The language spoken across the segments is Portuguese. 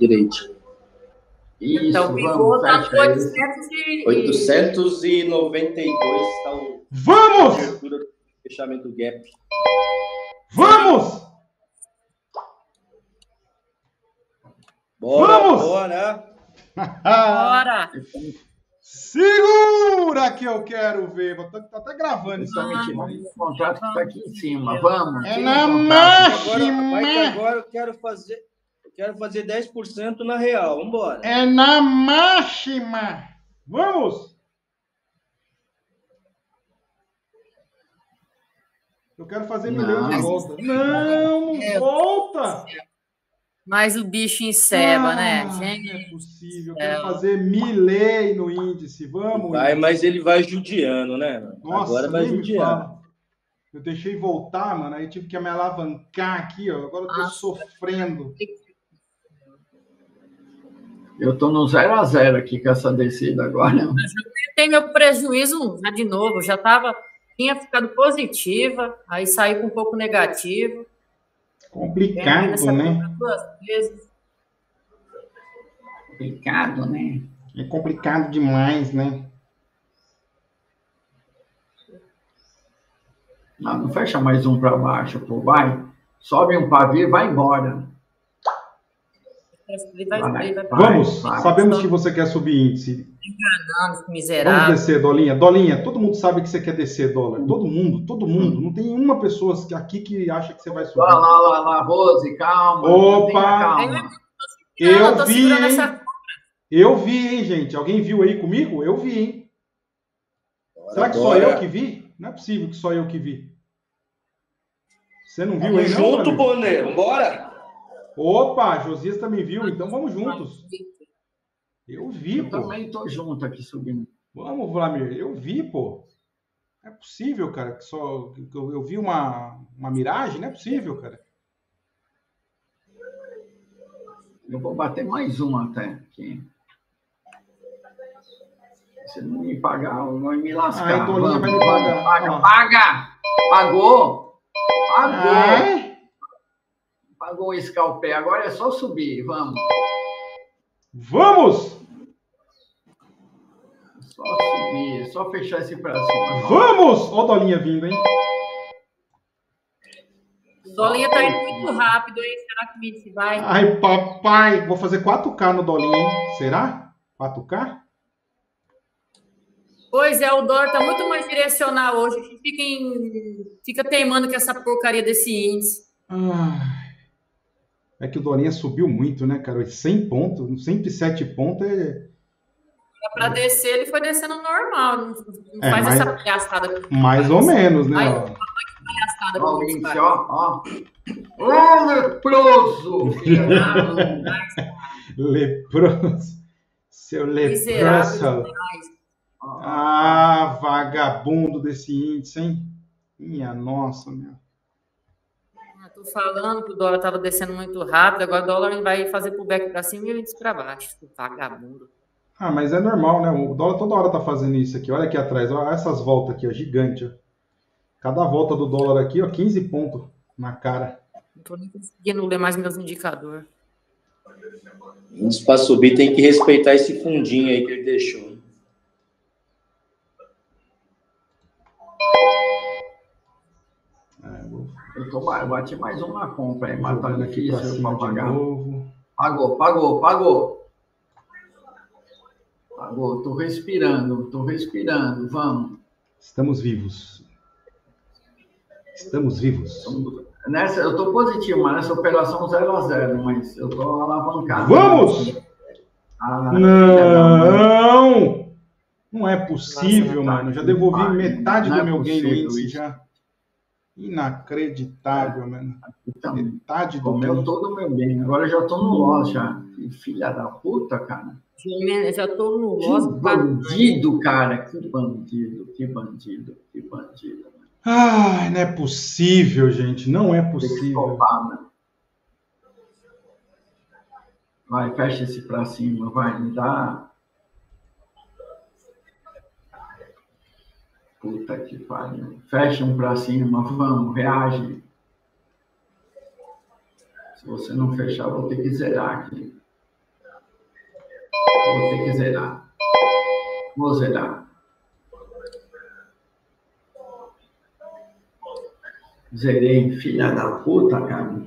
direitinho. Isso, então, o pivô está no 892 está o. Vamos! Fechamento do gap. Vamos! Bora, Vamos! bora! Bora! Segura que eu quero ver. Vou tá, tá até gravando isso aqui. O contrato que está aqui em cima. Vamos. É na Agora, máxima. que agora eu quero fazer. Quero fazer 10% na real. Vambora. É na máxima. Vamos! Eu quero fazer milhão de Não. volta. Não, não volta! Mas o bicho enceba, Ah, né, Não gente? é possível. Eu É. quero fazer milei no índice. Vamos. Vai, mas ele vai judiando, né? Nossa, Agora vai judiando. Eu deixei voltar, mano. Aí tive que me alavancar aqui, ó. Agora eu tô Ah. sofrendo. Eu tô no 0 a 0 aqui com essa descida agora. Tem meu prejuízo já de novo. Já tava, tinha ficado positiva, aí saí com um pouco negativo. Complicado, Nessa né? duas vezes. Complicado, né? É complicado demais, né? Não, não fecha mais um para baixo, pô. Vai. Sobe um pavio e vai embora. Ele vai, Vai, ele vai vai. Vamos. vai. Sabemos que você quer subir índice. enganando, Vamos miserável. descer, Dolinha. Dolinha, todo mundo sabe que você quer descer, dólar. Todo mundo, todo mundo. Não tem uma pessoa aqui que acha que você vai subir. Lá, lá, lá, lá, Rose, calma. Opa! calma. Eu tô vi, hein? essa Eu vi, hein, gente? Alguém viu aí comigo? Eu vi, hein? Bora, Será que só bora. eu que vi? Não é possível que só eu que vi. Você não viu Vamos aí, não? junto? Bonê. Vambora. Opa, Josias também viu, então vamos juntos. Eu vi, Eu pô. também tô junto aqui subindo. Vamos, Vlamir. Eu vi, pô. Não é possível, cara, que só eu, eu vi uma, uma miragem, não é possível, cara. Eu vou bater mais um até aqui. Se não me pagar, eu vou me lascar. Ah, Vamos, vai me pagar. Paga, paga! Pagou! Pagou! Pagou o escalpé. Agora é só subir. Vamos. vamos! Só subir. Só fechar esse pra cima. Vamos! Ó, Dolinha vindo, hein? Dolinha tá indo muito rápido, hein? Será que o índice vai? Ai, papai. Vou fazer 4K no Dolinha, hein? Será? 4K? Pois é, o dólar tá muito mais direcional hoje. A gente Fica, em- fica teimando com essa porcaria desse índice. Ai. É que o Dolinha subiu muito, né, cara? 100 pontos, 107 pontos é Pra descer, ele foi descendo normal. Não, não É, faz mas- essa palhaçada. mais ou menos, né? Ai, ó? palhaçada Ó, cara. ó, ó. Ô, leproso! Leproso. Seu leproso. Ah, vagabundo desse índice, hein? Minha nossa, meu. Falando que o dólar tava descendo muito rápido, agora o dólar vai fazer pullback pra cima e o índice pra baixo. Vagabundo. Ah, mas é normal, né? O dólar toda hora tá fazendo isso aqui. Olha aqui atrás, olha essas voltas aqui, ó, gigante, ó. Cada volta do dólar aqui, ó, 15 pontos na cara. Não tô nem conseguindo ler mais meus indicadores. Antes para subir tem que respeitar esse fundinho aí que ele deixou. Eu tô, eu bati mais uma compra aí, mas tá jogando aqui pra de pagar. novo. Pagou, pagou, pagou. Pagou, tô respirando, tô respirando, vamos. Estamos vivos. Estamos vivos. Nessa, eu tô positivo, mas nessa operação 0 a 0 mas eu tô alavancado. Vamos! Ah, Não! Não é possível, Nossa, mano. Eu já devolvi metade do é meu isso. já. Inacreditável, mano. Então, Metade do comeu gain. todo o meu bem. Agora eu já tô no loss já. Que filha da puta, cara. Eu já tô no Que loss. bandido, cara. Que bandido, que bandido, que bandido. Ai, não é possível, gente. Não é que possível. topar, né? Vai, fecha esse pra cima, vai, me dá. Puta que pariu. Fecha um pra cima, vamos, reage. Se você não fechar, vou ter que zerar aqui. Vou ter que zerar. Vou zerar. Zerei, filha da puta, cara.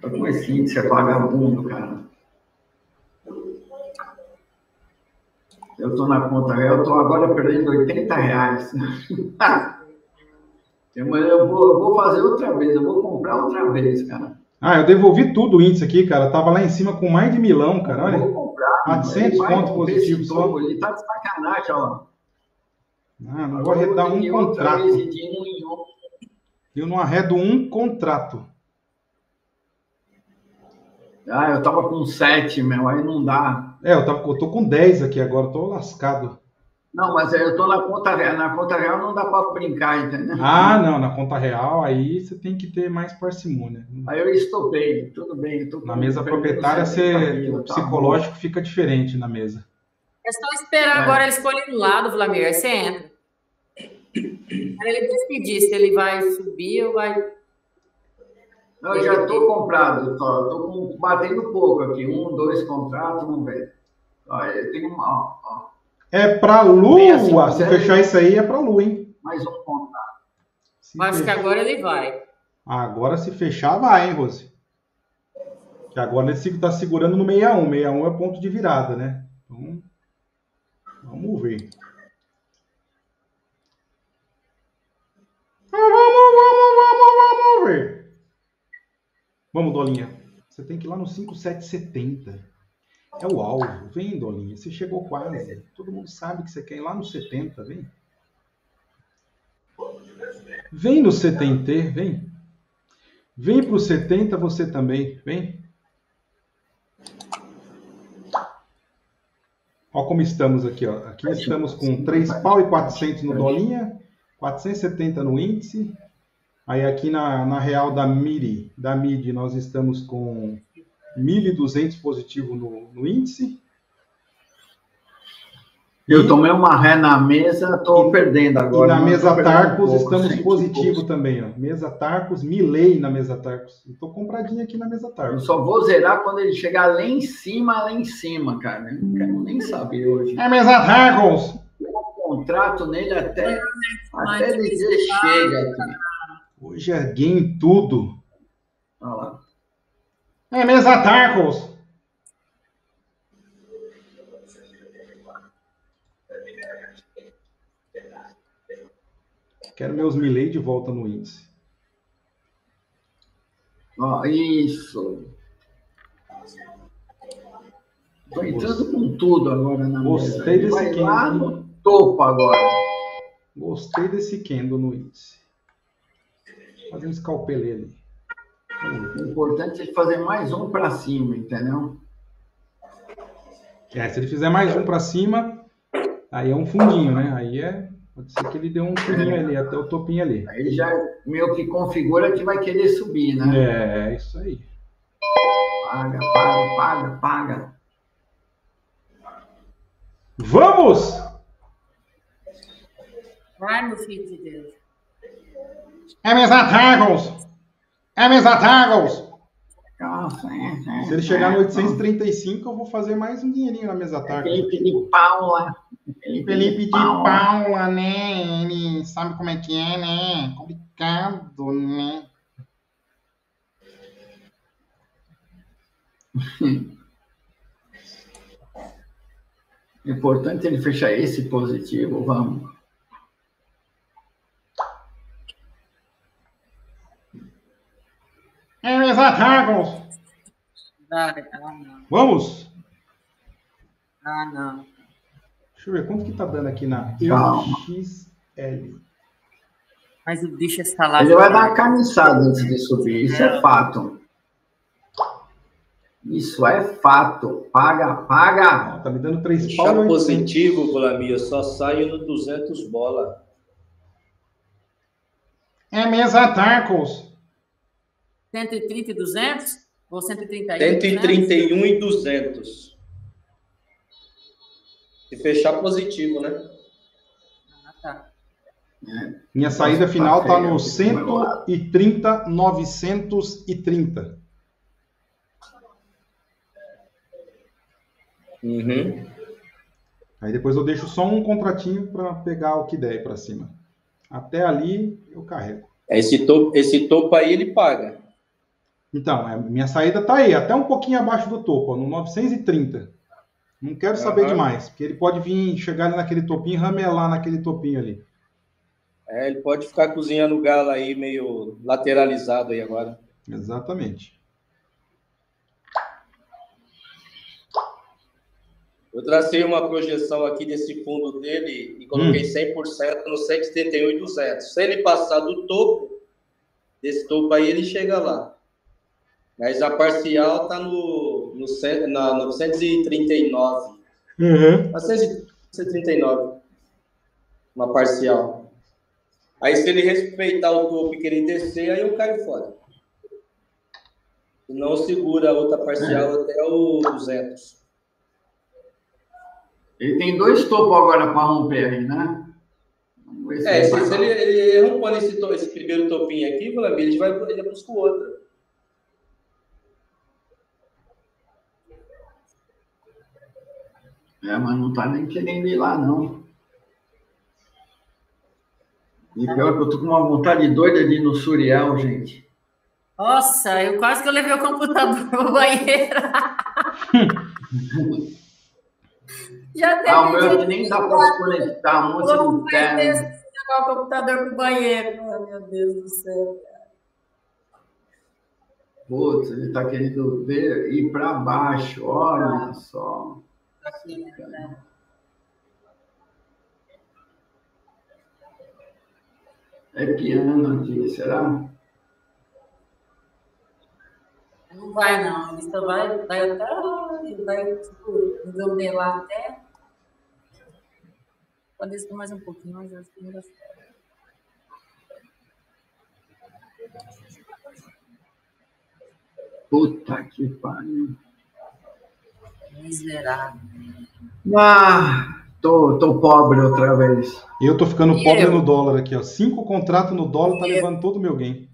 Tá com esse índice é vagabundo, cara. Eu tô na conta real, eu tô agora perdendo 80 reais. Mas eu vou, eu vou fazer outra vez, eu vou comprar outra vez, cara. Ah, eu devolvi tudo o índice aqui, cara. Tava lá em cima com mais de milão, cara. Eu Olha. vou comprar. 400 ele vai pontos positivos só. Ele tá de sacanagem, ó. Ah, não vou eu arredar um contrato. um um. Eu não arredo um contrato. Ah, eu tava com 7, meu, aí não dá. É, eu, tava, eu tô com 10 aqui agora, tô lascado. Não, mas aí eu tô na conta real. Na conta real não dá pra brincar, entendeu? Ah, não, na conta real, aí você tem que ter mais parcimônia. Aí eu tudo bem. eu tô com- Na mesa proprietária, 70 você, o tá psicológico fica diferente na mesa. É só esperar É. agora ele escolher um lado, Vlamir, aí você entra. Para ele decidir se ele vai subir ou vai. Não, eu já tô comprado, só. Eu tô com, batendo pouco aqui. Um, dois contratos, vamos ver. Eu tenho uma, ó, É pra Bem lua, assim, se você- fechar isso aí é pra lua, hein? mais um contrato. Se Eu acho que fechar- agora ele vai. Agora se fechar, vai, hein, Rose? Que agora ele se- tá segurando no 61. 61 é ponto de virada, né? Então, vamos ver. Vamos, Dolinha. Você tem que ir lá no 5770. É o alvo. Vem, Dolinha. Você chegou quase. Todo mundo sabe que você quer ir lá no 70. Vem. Vem no 70, vem. Vem pro 70 você também, vem. Ó como estamos aqui, ó. Aqui estamos com 3 pau e 400 no dolinha, 470 no índice. Aí aqui na, na real da MIRI, da MID, nós estamos com 1.200 positivo no, no índice. Eu tomei uma ré na mesa, tô perdendo agora. e na mesa Tarcos pouco, estamos e positivo também, ó. Mesa Tarcos, Milei na mesa Tarcos. Estou compradinho aqui na mesa Eu Tarcos. só vou zerar quando ele chegar lá em cima, lá em cima, cara. Eu não quero nem saber hoje. É mesa Tarcos! Contrato nele até, Mas até ele dizer chega aqui. Hoje é game tudo. Olha lá. É mesa Tarcos! Quero meus Milei de volta no índice. Ó, isso. Tô entrando com tudo agora na Gostei mesa. Ele desse vai game, lá no topo agora. Gostei desse Kendo no índice. Fazer um escalpelê ali. O importante é fazer mais um para cima, entendeu? É, se ele fizer mais um para cima, aí é um fundinho, né? Aí é. Pode ser que ele dê um furinho ali, até o topinho ali. Aí ele já meio que configura que vai querer subir, né? É, é isso aí. Paga, paga, paga, paga. Vamos! Vai, meu filho de Deus. É mesa Targos! É! Nossa, é, é, Se ele chegar no é, 835, eu vou fazer mais um dinheirinho na mesa Targos. Felipe de Paula. Felipe de Paula, né? Ele sabe como é que é, né? Complicado, né? O importante é ele fechar esse positivo, vamos. É! Vai, ah, não. Vamos! Ah, não. Deixa eu ver quanto que tá dando aqui na Calma. XL. Mas o bicho está lá. Ele vai dar uma caniçada antes de subir, isso é fato. Isso é fato. Paga, paga. Tá me dando 3 Fechar pau e 800. positivo, Vlamir, só saio no 200 bola. É mesa Targos! 130 e 200? Ou 131? 131 e 200. Se fechar positivo, né? Ah, tá. Minha saída final tá no feio aqui do meu lado. 130, 930. Uhum. Aí depois eu deixo só um contratinho para pegar o que der para cima. Até ali eu carrego. Esse topo, esse topo aí ele paga. Então, é, minha saída tá aí, até um pouquinho abaixo do topo, ó, no 930. Não quero saber Aham. demais, porque ele pode vir, chegar ali naquele topinho e ramelar naquele topinho ali. É, ele pode ficar cozinhando o galo aí meio lateralizado aí agora. Exatamente. Eu tracei uma projeção aqui desse fundo dele e coloquei 100% no 171,200. Se ele passar do topo, desse topo aí, ele chega lá. Mas a parcial tá no, no na 939. Uhum. 939. Uma parcial. Aí se ele respeitar o topo e querer descer, aí eu caio fora. Se não segura a outra parcial até o 200. Ele tem dois topos agora para romper aí, né? Vamos ver se É, se, se ele, ele rompendo esse, esse primeiro topinho aqui, ele vai ele busca o outro. É, mas não tá nem querendo ir lá, não. E pior que eu tô com uma vontade doida de ir no Suriel, gente. Nossa, eu quase que eu levei o computador pro banheiro. Já teve Ah, o meu nem dá para se conectar, um monte de Como ter interno. levar o computador pro banheiro? Oh, meu Deus do céu. Putz, ele tá querendo ver, ir para baixo, olha só. É piano aqui, será? Não vai, não. Ele só vai, vai até. Ele vai, tipo, até. Pode descer mais um pouquinho, mas acho que ainda. Puta que pariu. Miserável. Ah, tô, tô pobre outra vez. E eu tô ficando E pobre eu? no dólar aqui, ó. Cinco contratos no dólar tá eu? levando todo o meu gain.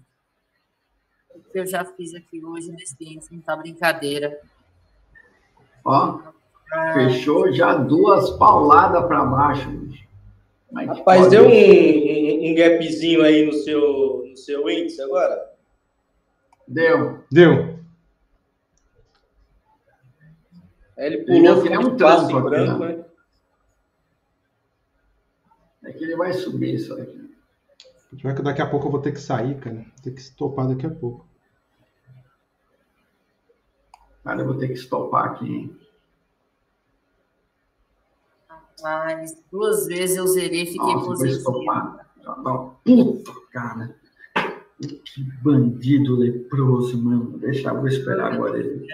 O que eu já fiz aqui hoje nesse índice, não tá brincadeira. Ó, fechou já duas pauladas para baixo. que Rapaz, deu um, um, um gapzinho aí no seu, no seu índice agora? Deu. Deu. Aí ele Ele pulou, ficou tem um trampo em branco, né? É que ele vai subir isso aqui. Pior que daqui a pouco eu vou ter que sair, cara. Vou ter que estopar daqui a pouco. Cara, eu vou ter que estopar aqui, hein? Mas duas vezes eu zerei e fiquei Nossa, vou positivo. um Puta, cara. Que bandido leproso, mano. Deixa, eu vou esperar agora ele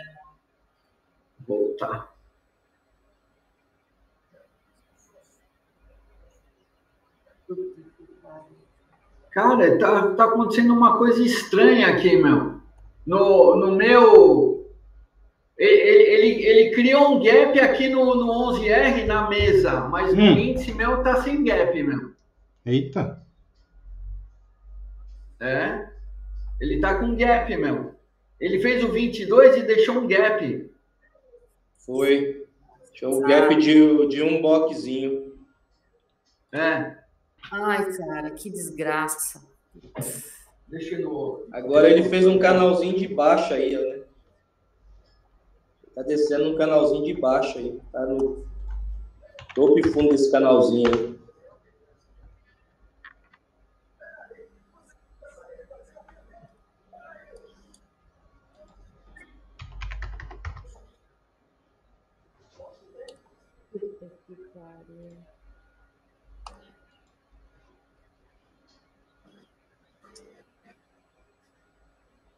voltar. Cara, tá, tá acontecendo uma coisa estranha aqui, meu. No, no meu. Ele, ele, ele criou um gap aqui no, no 11R na mesa, mas Hum. índice meu tá sem gap, meu. Eita. É. Ele tá com gap, meu. Ele fez o 22 e deixou um gap. Foi. Tinha um gap de, de um boxzinho. É. Ai, cara, que desgraça. Deixa eu no. Agora ele fez um canalzinho de baixo aí, ó, né? Tá descendo um canalzinho de baixo aí. Tá no topo e fundo desse canalzinho aí.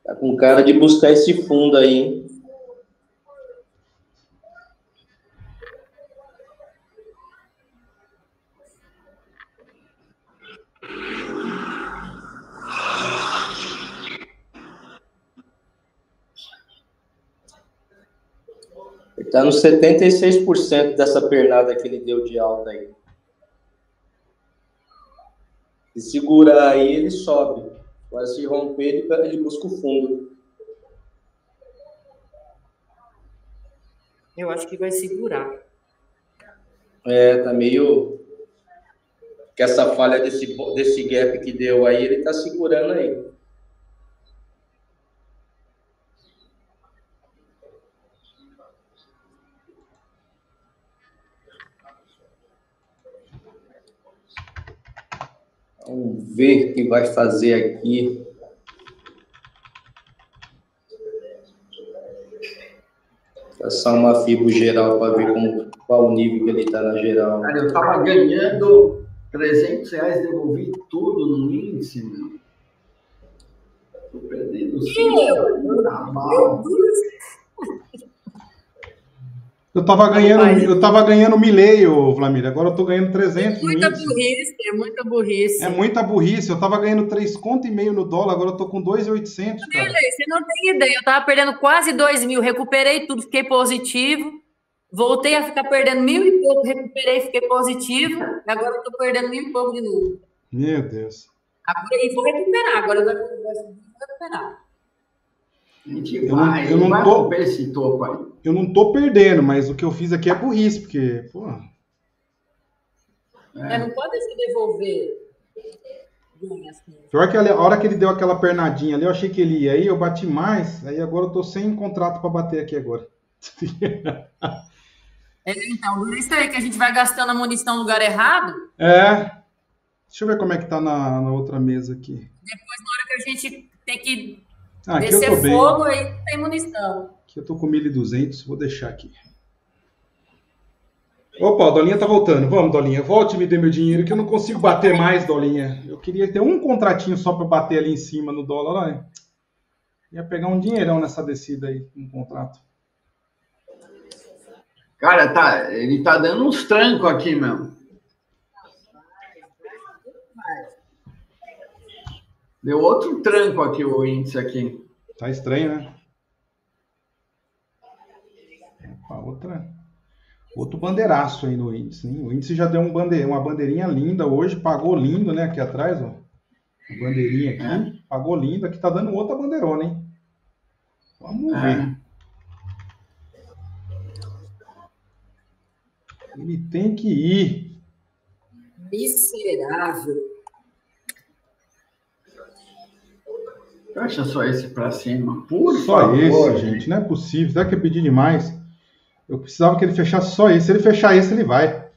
Tá com cara de buscar esse fundo aí, hein? Ele tá nos 76% dessa pernada que ele deu de alta aí. Se segurar aí, ele sobe. Agora, se romper, ele busca o fundo. Eu acho que vai segurar. É, tá meio. Que essa falha desse, desse gap que deu aí, ele tá segurando aí. Vamos ver o que vai fazer aqui. Passar uma fibra geral para ver como, qual o nível que ele está na geral. Cara, eu tava ganhando 300 reais, devolvi tudo no índice, meu. Tô perdendo 100 tá mal. Eu tava ganhando, eu tava ganhando milheio, Vlamir. Agora eu tô ganhando 300. É muita burrice, é muita burrice. É muita burrice. Eu tava ganhando 3 conto e meio no dólar, agora eu tô com 2,800, cara. Você não tem ideia. Eu tava perdendo quase 2 mil, recuperei tudo, fiquei positivo. Voltei a ficar perdendo mil e pouco, recuperei, fiquei positivo. E agora eu tô perdendo mil e pouco de novo. Meu Deus. Agora eu vou recuperar, agora eu vou recuperar. Eu não, eu não tô, esse topo aí. Eu não tô perdendo, mas o que eu fiz aqui é burrice, porque, pô. É. não pode se devolver. Pior que a hora que ele deu aquela pernadinha ali, eu achei que ele ia aí, eu bati mais, aí agora eu tô sem contrato para bater aqui agora. É, então, é isso aí que a gente vai gastando a munição no lugar errado. É. Deixa eu ver como é que tá na, na outra mesa aqui. Depois, na hora que a gente tem que ah, aqui Descer eu tô bem. fogo aí tem munição. Aqui eu tô com 1.200, vou deixar aqui. Opa, a Dolinha tá voltando. Vamos, Dolinha, volte e me dê meu dinheiro, que eu não consigo bater mais, Dolinha. Eu queria ter um contratinho só para bater ali em cima no dólar. Olha. Ia pegar um dinheirão nessa descida aí, um contrato. Cara, tá, ele tá dando uns trancos aqui, meu. Deu outro tranco aqui o índice aqui. Tá estranho, né? Opa, outra, outro bandeiraço aí no índice. Hein? O índice já deu um bande, uma bandeirinha linda hoje, pagou lindo, né? Aqui atrás, ó. A bandeirinha aqui, é. pagou lindo. Aqui tá dando outra bandeirona, hein? Vamos é. ver. Ele tem que ir. Miserável. Fecha só esse para cima, por só favor. esse, gente. Não é possível. Será que eu pedi demais? Eu precisava que ele fechasse só esse. Se ele fechar esse, ele vai.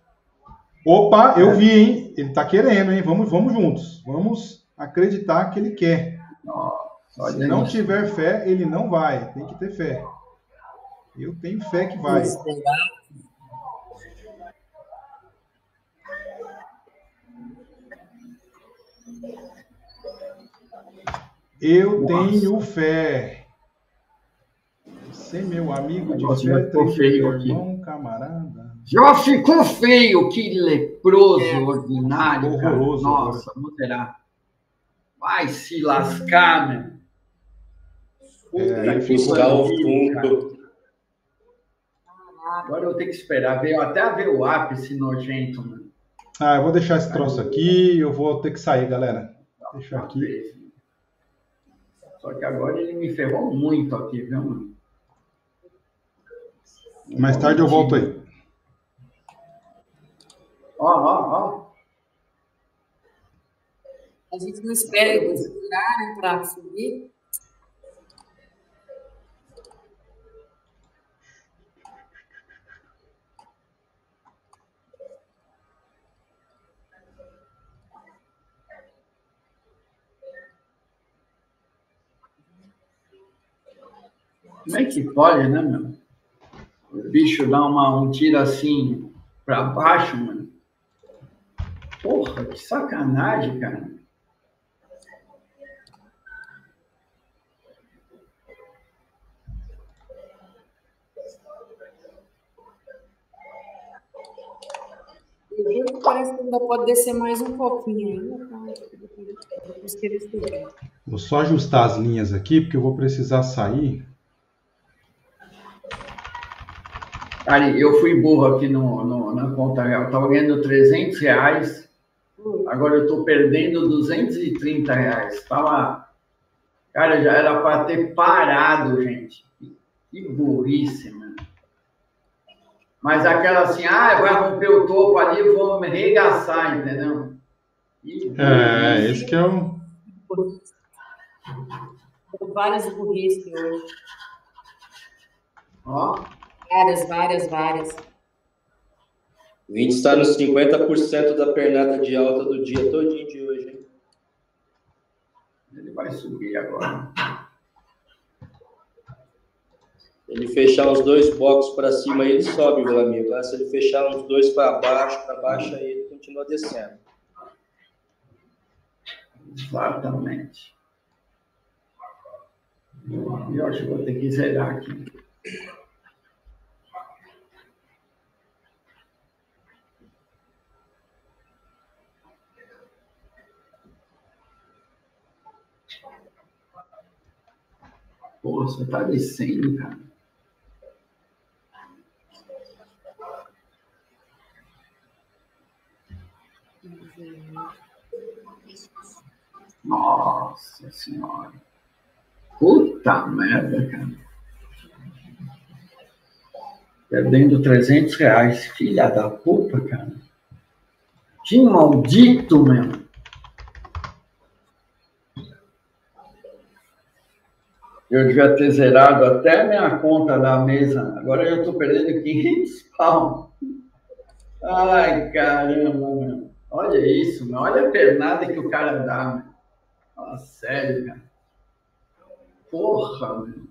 Opa, eu é. vi, hein? Ele tá querendo, hein? Vamos, vamos juntos. Vamos acreditar que ele quer. Nossa, Se não isso. tiver fé, ele não vai. Tem que ter fé. Eu tenho fé que vai. Eu Nossa. tenho fé. Você, meu amigo de Nossa, fé, ficou feio irmão, aqui. camarada. Já ficou feio, que leproso, é, ordinário. Horroroso. Cara. Nossa, moderar. Vai se lascar, meu. É, buscar o fundo. Agora eu vou ter que esperar ver até ver o ápice nojento, mano. Ah, eu vou deixar esse troço aqui, eu vou ter que sair, galera. Deixa aqui. Só que agora ele me ferrou muito aqui, viu, mano? Mais tarde eu volto aí. Ó, ó, ó. A gente não espera ele segurar, né, para subir. Como é que pode, né, meu? O bicho dá uma, um tiro assim para baixo, mano. Porra, que sacanagem, cara. Parece que ainda pode descer mais um pouquinho ainda. Tá? Vou só ajustar as linhas aqui, porque eu vou precisar sair. Cara, eu fui burro aqui no, no na conta real. Eu tava ganhando 300 reais, agora eu tô perdendo 230 reais. Tava. Cara, já era para ter parado, gente. Que burrice, mano. Mas aquela assim, ah, vai romper o topo ali, vou me regaçar, entendeu? É, esse que é o. Várias burrice hoje. Ó. Várias, várias, várias. O índice está nos 50% da pernada de alta do dia todinho de hoje, hein? Ele vai subir agora. Ele fechar os dois blocos para cima, ele sobe, meu amigo. Se ele fechar uns dois para baixo, para baixo, aí ele continua descendo. Exatamente. Eu acho que vou ter que zerar aqui. Pô, você tá descendo, cara. Nossa senhora. Puta merda, cara. Perdendo 300 reais. Filha da puta, cara. Que maldito, meu. Eu devia ter zerado até minha conta da mesa. Agora eu estou perdendo 500 pau. Ai, caramba, meu. Olha isso, meu. Olha a pernada que o cara dá, meu. Fala sério, cara. Porra, meu.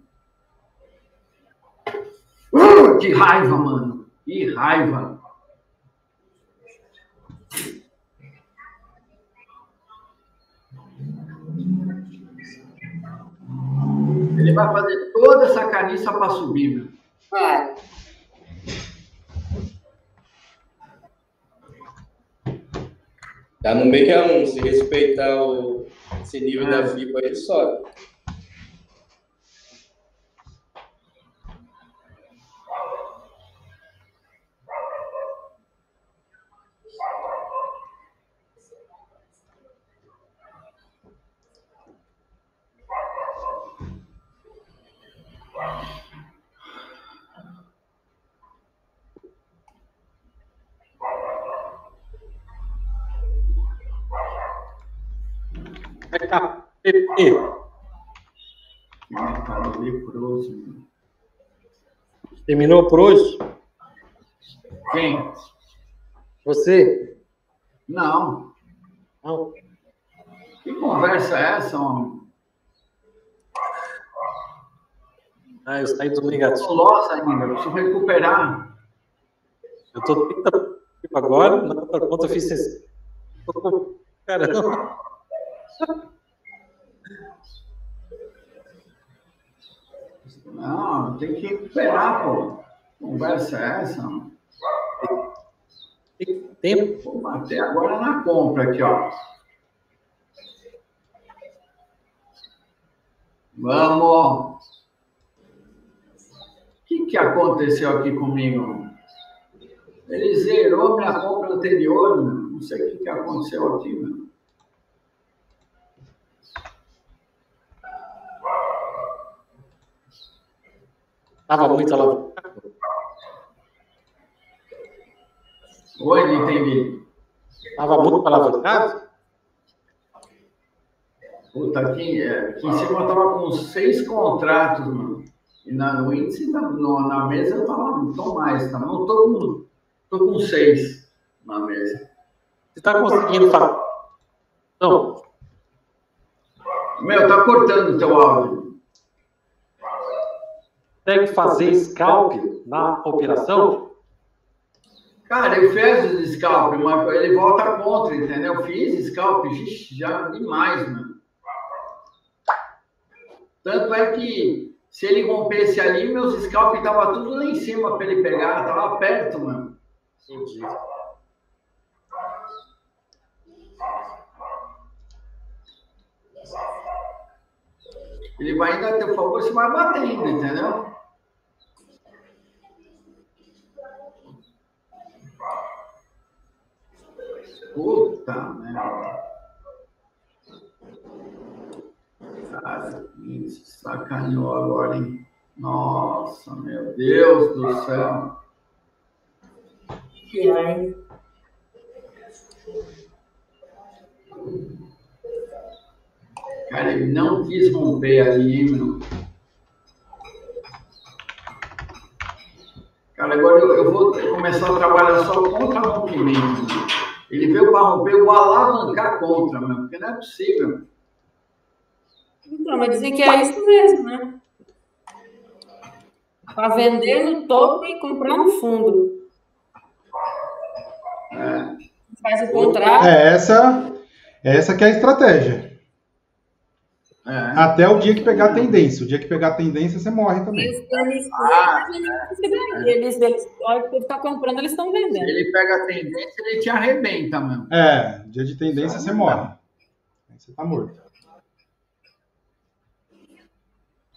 Uh, que raiva, mano. Que raiva. Ele vai fazer toda essa caniça para subir, meu. Vai. Tá no meio que é um, se respeitar o, esse nível da FIBA, ele sobe. Leproso. Terminou por hoje? Quem? Você? Não. Não. Que conversa é essa, homem? Ah, eu saí do negativo. Tô loss ainda, eu preciso recuperar. Eu tô 30 agora, na outra conta eu fiz 60. Caramba. Não, tem que recuperar, pô. Conversa é essa? Tem tempo. Vou bater agora na compra aqui, ó. Vamos! O que, que aconteceu aqui comigo? Ele zerou minha compra anterior, meu. Não sei o que, que aconteceu aqui, meu. Estava muito alavancado? Oi, não entendi. Estava muito alavancado? Puta, aqui, é, aqui em cima eu tava com seis contratos, mano. E na, no índice, na, no, na mesa eu tava, não tô mais, tá? Não tô com, tô com seis na mesa. Você está conseguindo fazer? Não. Meu, tá cortando o teu áudio. Consegue fazer scalp na operação? Cara, eu fiz o scalp, mas ele volta contra, entendeu? Eu fiz scalp, já demais, mano. Tanto é que se ele rompesse ali, meus scalp estavam tudo lá em cima para ele pegar, tava perto, mano. Entendi. Ele vai ainda ter favor, você vai batendo, entendeu? Puta merda. Cara, isso sacaneou agora, hein? Nossa, meu Deus do céu. Ai. Cara, ele não quis romper ali, hein, meu. Cara, agora eu, eu vou começar a trabalhar só contra rompimento. Ele veio para romper, eu vou alavancar contra, meu, porque não é possível. Então, mas dizem que é isso mesmo, né? Para vender no topo e comprar no fundo. É. Faz o contrário. É essa, essa que é a estratégia. É. Até o dia que pegar a tendência. O dia que pegar a tendência, você morre também. Eles, eles, Ah, eles, eles, olha que ele está comprando, eles estão Se vendendo. ele pega a tendência, ele te arrebenta, meu. É, dia de tendência, você morre. Aí você tá morto.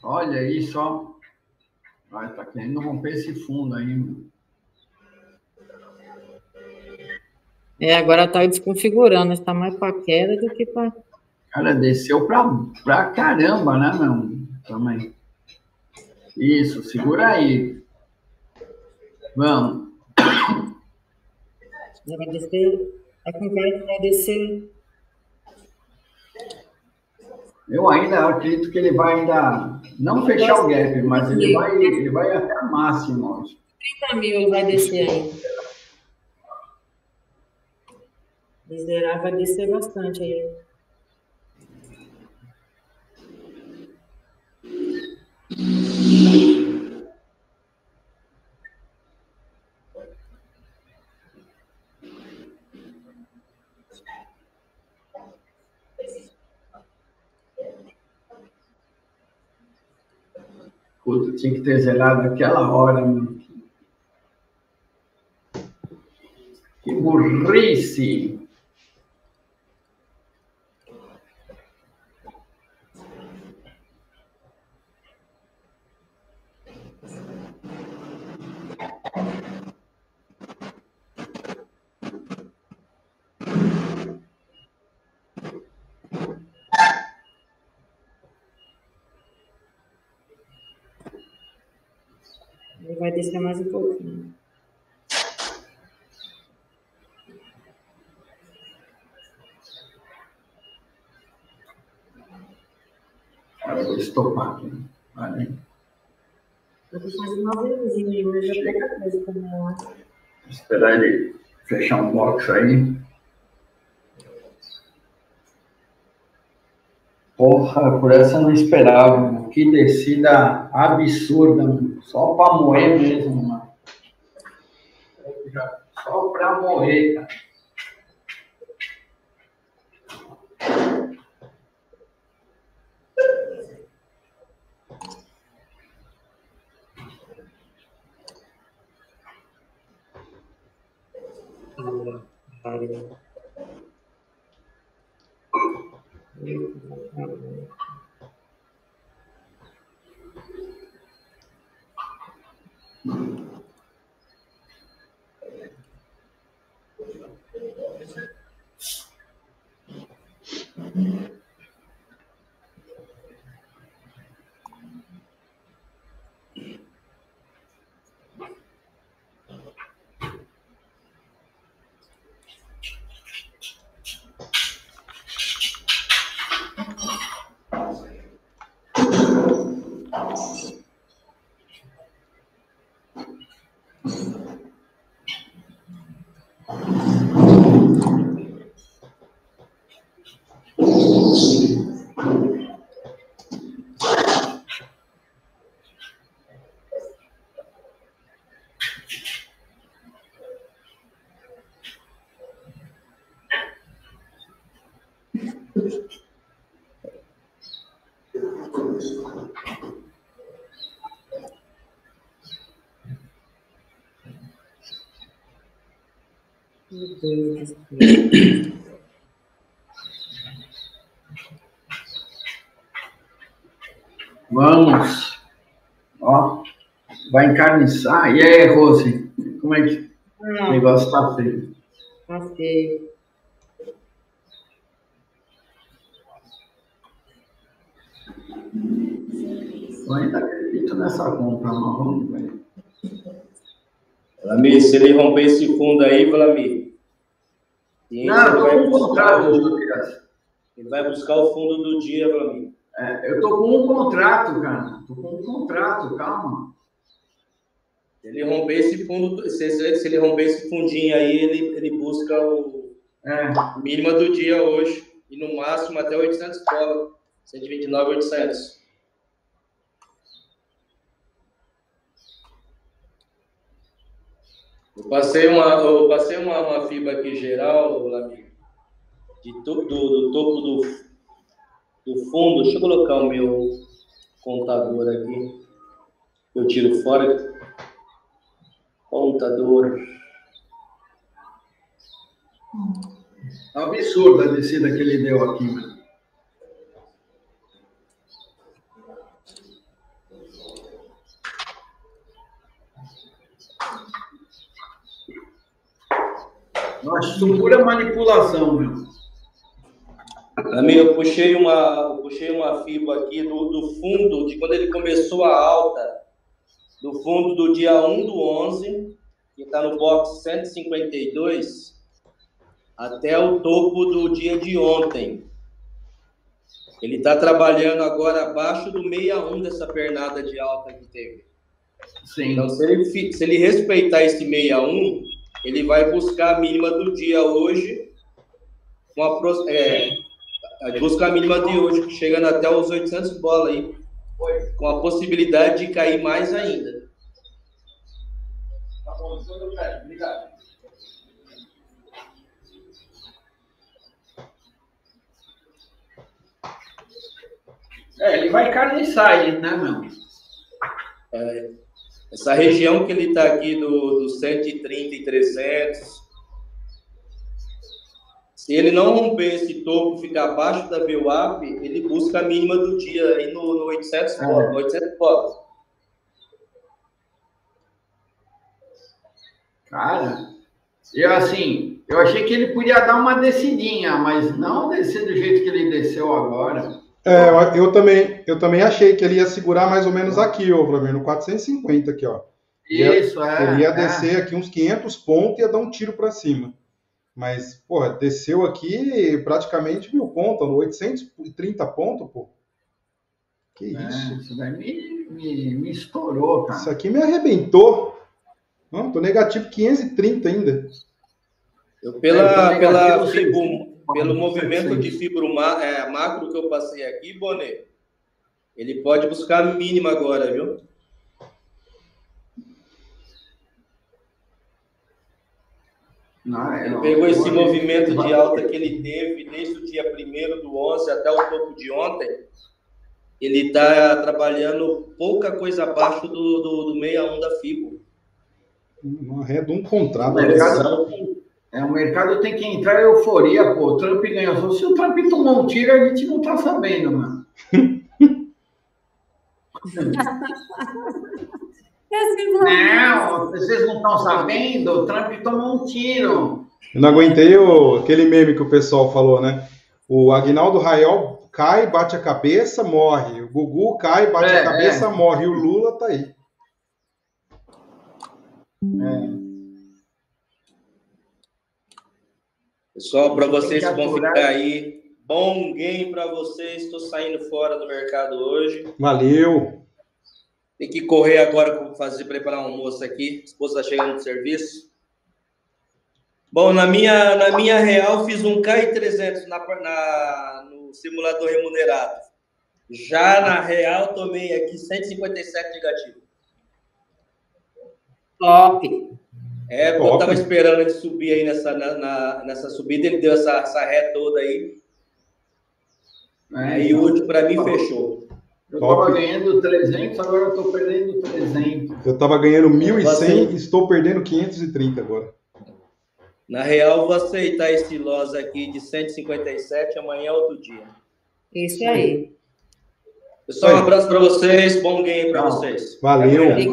Olha isso, ó. Vai, tá querendo romper esse fundo aí, meu. É, agora está desconfigurando, está mais para queda do que para. Cara, desceu pra, pra caramba, né, meu? Também. Isso, segura aí. Vamos. Vai descer. É com cara que vai descer. Eu ainda acredito que ele vai ainda não fechar o gap, mas ele vai, ele vai até a máxima. ó. 30 mil ele vai descer aí. Miserável vai descer bastante aí. Puta, tinha que ter zerado aquela hora, meu. Que burrice! Ele vai descer mais um pouquinho. Cara, eu vou estopar aqui. Olha aí. Eu vou fazer uma vezinha, mas já pega a coisa também lá. Esperar ele fechar um box aí. Porra, por essa eu não esperava. mano. Que descida absurda, mano. Só pra morrer mesmo, mano. Só pra morrer, cara. Meu Deus do céu. Vamos. Ó. Vai encarniçar. E aí, Rose? Como é que o Não, negócio tá feio? tá feio. Eu ainda acredito nessa compra, mas vamos ver. Vlamir, se ele romper esse fundo aí, Vlamir. Não, eu tô com um contrato, Ele vai buscar o fundo do dia, Vlamir. É, eu tô com um contrato, cara. Tô com um contrato, calma. Se ele romper esse fundo, se, se ele romper esse fundinho aí, ele, ele busca o É. mínima do dia hoje. E no máximo até 800 dólares. 129, 800. Eu passei uma, eu passei uma, uma fibra aqui geral, to, do, do topo do, do fundo. Deixa eu colocar o meu contador aqui. Eu tiro fora. Contador. Absurdo a descida que ele deu aqui, mano. Acho isso pura manipulação, meu. Amigo, eu puxei uma, puxei uma fibra aqui do, do fundo, de quando ele começou a alta, do fundo do dia 1 do 11, que está no box 152, até o topo do dia de ontem. Ele está trabalhando agora abaixo do 61 dessa pernada de alta que teve. Sim. Então, se ele, se ele respeitar esse 61, ele vai buscar a mínima do dia hoje, é, buscar a mínima de hoje, chegando até os 800 bola aí, com a possibilidade de cair mais ainda. Tá bom. Obrigado. É, ele vai carniçar aí, né, meu? Essa região que ele está aqui do, do 130 e 300, se ele não romper esse topo, ficar abaixo da VWAP, ele busca a mínima do dia aí no, no 800 É. bola, no 800 bola. Cara, eu assim, eu achei que ele podia dar uma descidinha, mas não descer do jeito que ele desceu agora. É, eu, eu também, eu também achei que ele ia segurar mais ou menos aqui, ô Vlamir, no 450 aqui, ó. Ia- Isso, é. Ele ia é. descer aqui uns 500 pontos e ia dar um tiro para cima. Mas, porra, desceu aqui praticamente mil pontos, 830 pontos, pô. Que É, isso? isso daí me, me, me estourou, Isso cara. aqui me arrebentou. Não, tô negativo 530 ainda. Eu, É, pela, então, pela. Pelo movimento de fibro ma- é, macro que eu passei aqui, Bonet, ele pode buscar a mínima agora, viu? Não, Ele eu- pegou esse eu- movimento de alta que ele teve desde o dia 1 do 11 até o topo de ontem. Ele está trabalhando pouca coisa abaixo do, do, do 61 da FIBO. Não arreda um contrato. O mercado, é, o mercado tem que entrar em euforia, pô. O Trump ganhou. Se o Trump tomou um tiro, a gente não tá sabendo, mano. Não, vocês não estão sabendo? O Trump tomou um tiro. Eu não aguentei o, aquele meme que o pessoal falou, né? O Agnaldo Raiol cai, bate a cabeça, morre. O Gugu cai, bate É, a cabeça, morre. E o Lula tá aí. Pessoal, para vocês que vão ficar aí, bom game para vocês. Estou saindo fora do mercado hoje. Valeu. Tem que correr agora para fazer preparar um almoço aqui. A esposa está chegando do serviço. Bom, na minha, na minha real, fiz um KI300 na, na, no simulador remunerado. Já na real, tomei aqui 157 negativo. Top. É, porque eu Top. tava esperando ele subir aí nessa, na, na- nessa subida, ele deu essa, essa ré toda aí. É, Aí o último para mim fechou. Eu Top. tava ganhando 300, agora eu tô perdendo 300. Eu tava ganhando 1.100 Você- e estou perdendo 530 agora. Na real, vou aceitar esse loss aqui de 157, amanhã é outro dia. Isso aí. Pessoal, um abraço para vocês, bom game para vocês. Valeu. Até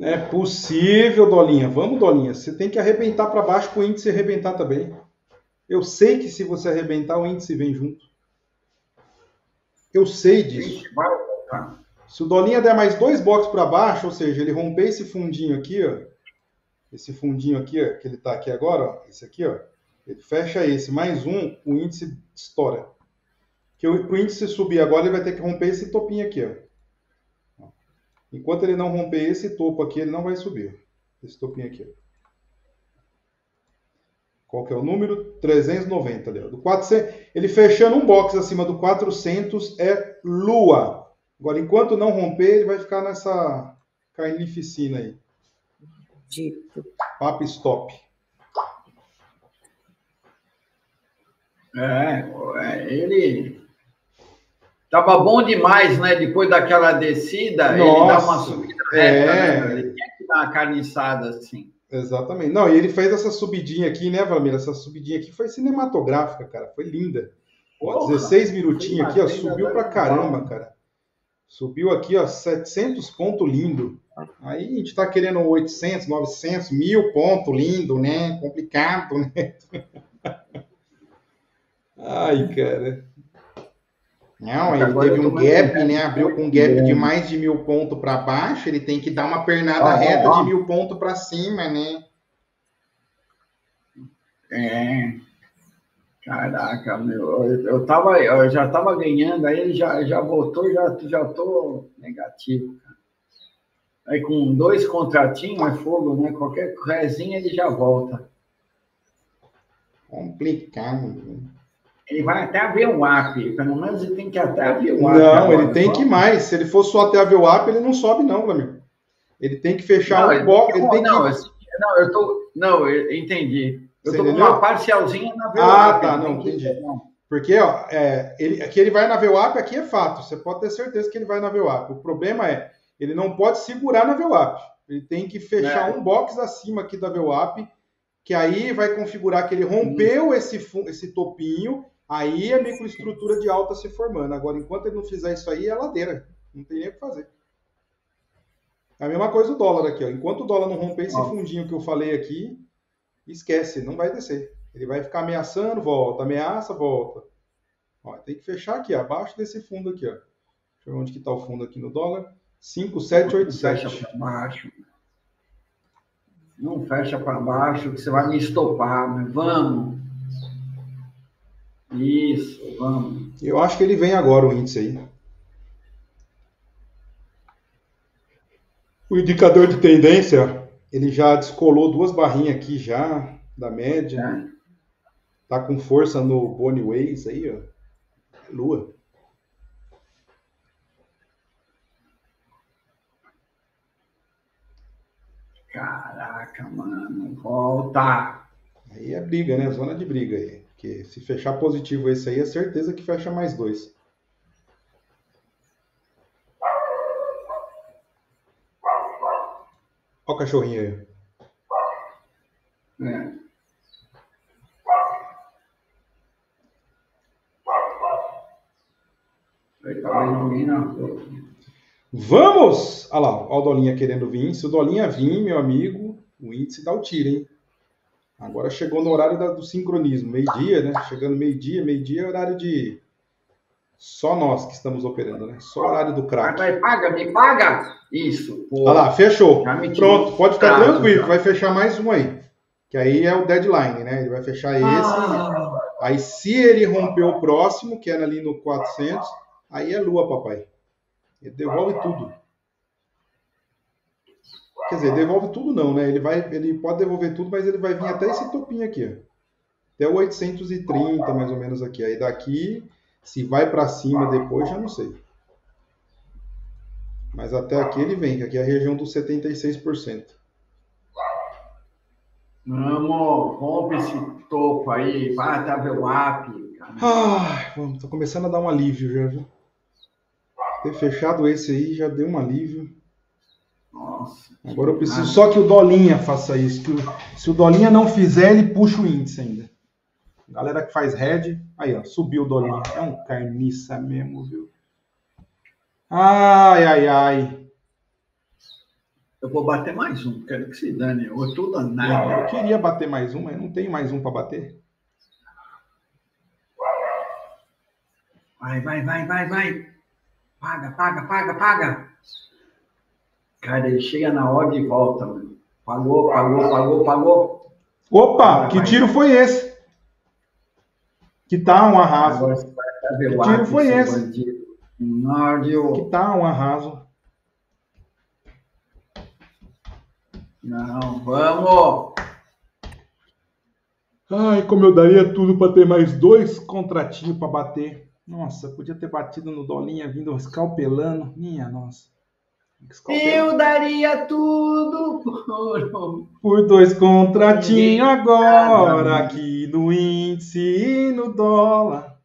é possível, Dolinha. Vamos, Dolinha. Você tem que arrebentar para baixo para o índice arrebentar também. Eu sei que se você arrebentar, o índice vem junto. Eu sei disso. Se o Dolinha der mais dois blocos para baixo, ou seja, ele romper esse fundinho aqui, ó, esse fundinho aqui, ó, que ele está aqui agora, ó, esse aqui, ó, ele fecha esse, mais um, o índice estoura. Que o, o índice subir agora, ele vai ter que romper esse topinho aqui, ó. Enquanto ele não romper esse topo aqui, ele não vai subir. Esse topinho aqui. Qual que é o número? 390 ali. Do 400, ele fechando um box acima do 400 é lua. Agora, enquanto não romper, ele vai ficar nessa carnificina aí. Dito. Papo stop. É, é, ele tava bom demais, né? Depois daquela descida, ele dá uma Nossa, subida reta, é. né? Ele tinha que dar uma carniçada assim. Exatamente. Não, e ele fez essa subidinha aqui, né, Valmir? Essa subidinha aqui foi cinematográfica, cara. Foi linda. Ó, Porra, 16 minutinhos aqui, ó. Subiu pra caramba, cara. Subiu aqui, ó, 700 ponto lindo. Aí a gente tá querendo 800, 900, 1000 ponto lindo, né? Complicado, né? Ai, cara. Não, ele Agora teve um gap, né? Abriu com um gap de mais de mil pontos para baixo. Ele tem que dar uma pernada ó, reta ó. de mil pontos para cima, né? É. Caraca, meu, eu, eu, tava, eu já tava ganhando, aí ele já, já voltou, já, já tô negativo. cara. Aí com dois contratinhos é fogo, né? Qualquer resinha ele já volta. Complicado. viu? Ele vai até o app, pelo menos ele tem que até ver o app. Não, ele tem que ir mais. Se ele for só até a VWAP, ele não sobe, não, Flamir. Ele tem que fechar Não, um bloco. Ele tem não, que... assim, não, eu tô. Não, eu entendi. Eu Você tô com entendeu? uma parcialzinha na VWAP. Ah, tá, não, que- entendi. Porque ó, é, ele, aqui ele vai na VWAP, aqui é fato. Você pode ter certeza que ele vai na VWAP. O problema é, ele não pode segurar na VWAP. Ele tem que fechar É. um box acima aqui da VWAP, que aí vai configurar que ele rompeu esse, fu- esse topinho, aí a microestrutura de alta se formando. Agora, enquanto ele não fizer isso aí, é ladeira. Não tem nem o que fazer. É a mesma coisa o dólar aqui, ó. Enquanto o dólar não romper esse fundinho que eu falei aqui, esquece, não vai descer. Ele vai ficar ameaçando, volta, ameaça, volta. Ó, tem que fechar aqui, ó, abaixo desse fundo aqui, ó. Deixa eu ver onde que tá o fundo aqui no dólar. Fecha 5787. para baixo. Não fecha para baixo, que você vai me estopar. Mas vamos. Isso, vamos. Eu acho que ele vem agora, o índice aí. O indicador de tendência, ele já descolou duas barrinhas aqui já, da média. Tá com força no Bone Ways aí, ó. Lua. Caraca, mano. Volta. Aí é briga, né? Zona de briga aí. Porque se fechar positivo esse aí, é certeza que fecha mais dois. Ó o cachorrinho aí. É. Tá. Vamos! Olha lá, ó o Dolinha querendo vir. Se o Dolinha vir, meu amigo, o índice dá o tiro, hein? Agora chegou no horário da- do sincronismo, meio-dia, né? Chegando meio-dia, meio-dia é horário de. Só nós que estamos operando, né? Só horário do crack. vai, paga, me paga! Isso. pô. Olha lá, fechou. Pronto, pode ficar prazo, tranquilo, vai fechar mais um aí. Que aí é o deadline, né? Ele vai fechar esse. Ah, Aí se ele romper o próximo, que era ali no 400, aí é lua, papai. Ele devolve tudo. Quer dizer, devolve tudo não, né? Ele, vai, ele pode devolver tudo, mas ele vai vir até esse topinho aqui, ó. Até o 830, mais ou menos aqui. Aí daqui, se vai para cima depois, já não sei. Mas até aqui ele vem, que aqui é a região dos 76%. Vamos, rompe esse topo aí, vai cara. Ai, vamos, tô começando a dar um alívio já, viu? Ter fechado esse aí já deu um alívio. Nossa. Agora eu preciso só que o Dolinha faça isso. Que se o Dolinha não fizer, ele puxa o índice ainda. Galera que faz red, Aí, ó, subiu o Dolinha. É um carniça mesmo, viu? Ai, ai, ai. Eu vou bater mais um, quero que se dane. Eu tô danado. Eu queria bater mais um, mas não tem mais um para bater. Vai, vai, vai, vai, vai. Paga, paga, paga, paga. Cara, ele chega na hora e volta, mano. Pagou, pagou, pagou, pagou. Opa, que tiro foi esse? Que tá um arraso. Agora você vai Que tiro foi esse? bandido. Nórdio. Que tá um arraso. Não, vamos. Ai, como eu daria tudo para ter mais dois contratinhos para bater. Nossa, podia ter batido no Dolinha vindo escalpelando. Minha nossa. Eu daria tudo por... Por dois contratinhos agora, nada. aqui no índice e no dólar.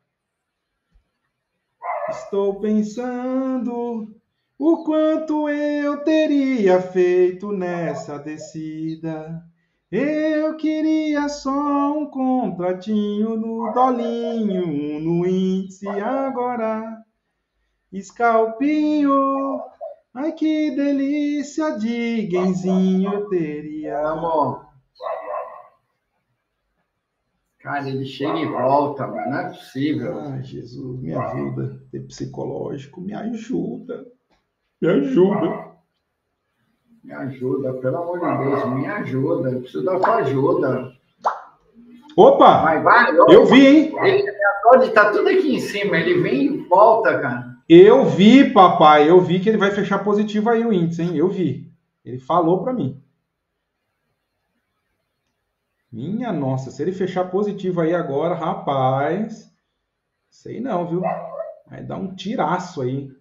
Estou pensando o quanto eu teria feito nessa descida. Eu queria só um contratinho no dolinho, um no índice agora. Escalpinho, ai que delícia de eu teria. Vamos. Cara, ele chega e volta, mano. Não é possível. Ai, Jesus, me ajuda. Ter psicológico, me ajuda. Me ajuda. Me ajuda, pelo amor de Deus, me ajuda. Eu preciso da tua ajuda. Opa! Vai, vai. Eu vi, hein? Ele, ele tá tudo aqui em cima. Ele vem e volta, cara. Eu vi, papai. Eu vi que ele vai fechar positivo aí o índice, hein? Eu vi. Ele falou pra mim. Minha nossa, se ele fechar positivo aí agora, rapaz. Sei não, viu? Vai dar um tiraço aí.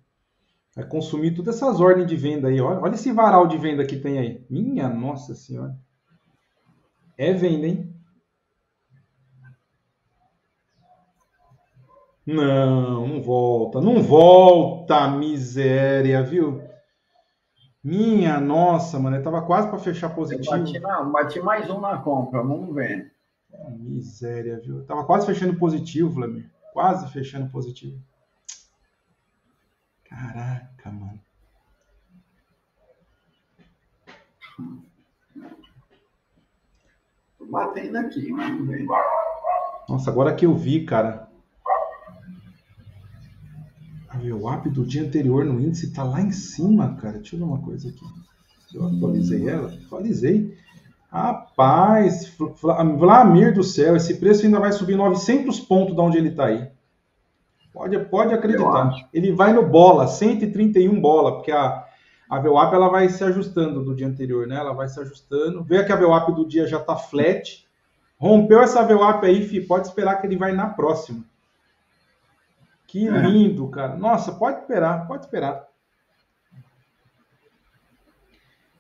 Vai consumir todas essas ordens de venda aí. Olha, olha esse varal de venda que tem aí. Minha nossa senhora. É venda, hein? Não, não volta. Não volta, miséria, viu? Minha nossa, mano. Eu tava quase pra fechar Eu positivo. bati, na- bati mais um na compra. Vamos ver. Miséria, viu? Eu tava quase fechando positivo, Vladimir. Quase fechando positivo. Caraca, mano. Tô batendo aqui. Vamos ver. Nossa, agora que eu vi, cara. A VWAP do dia anterior no índice tá lá em cima, cara. Deixa eu ver uma coisa aqui. Eu atualizei ela, atualizei. Rapaz, Vlamir do céu, esse preço ainda vai subir 900 pontos da onde ele tá aí. Pode, pode acreditar. Ele vai no bola, 131 bola, porque a, a VWAP ela vai se ajustando do dia anterior, né? Ela vai se ajustando. Vê que a VWAP do dia já tá flat. Rompeu essa VWAP aí, fi, pode esperar que ele vai na próxima. Que É. lindo, cara. Nossa, pode esperar, pode esperar.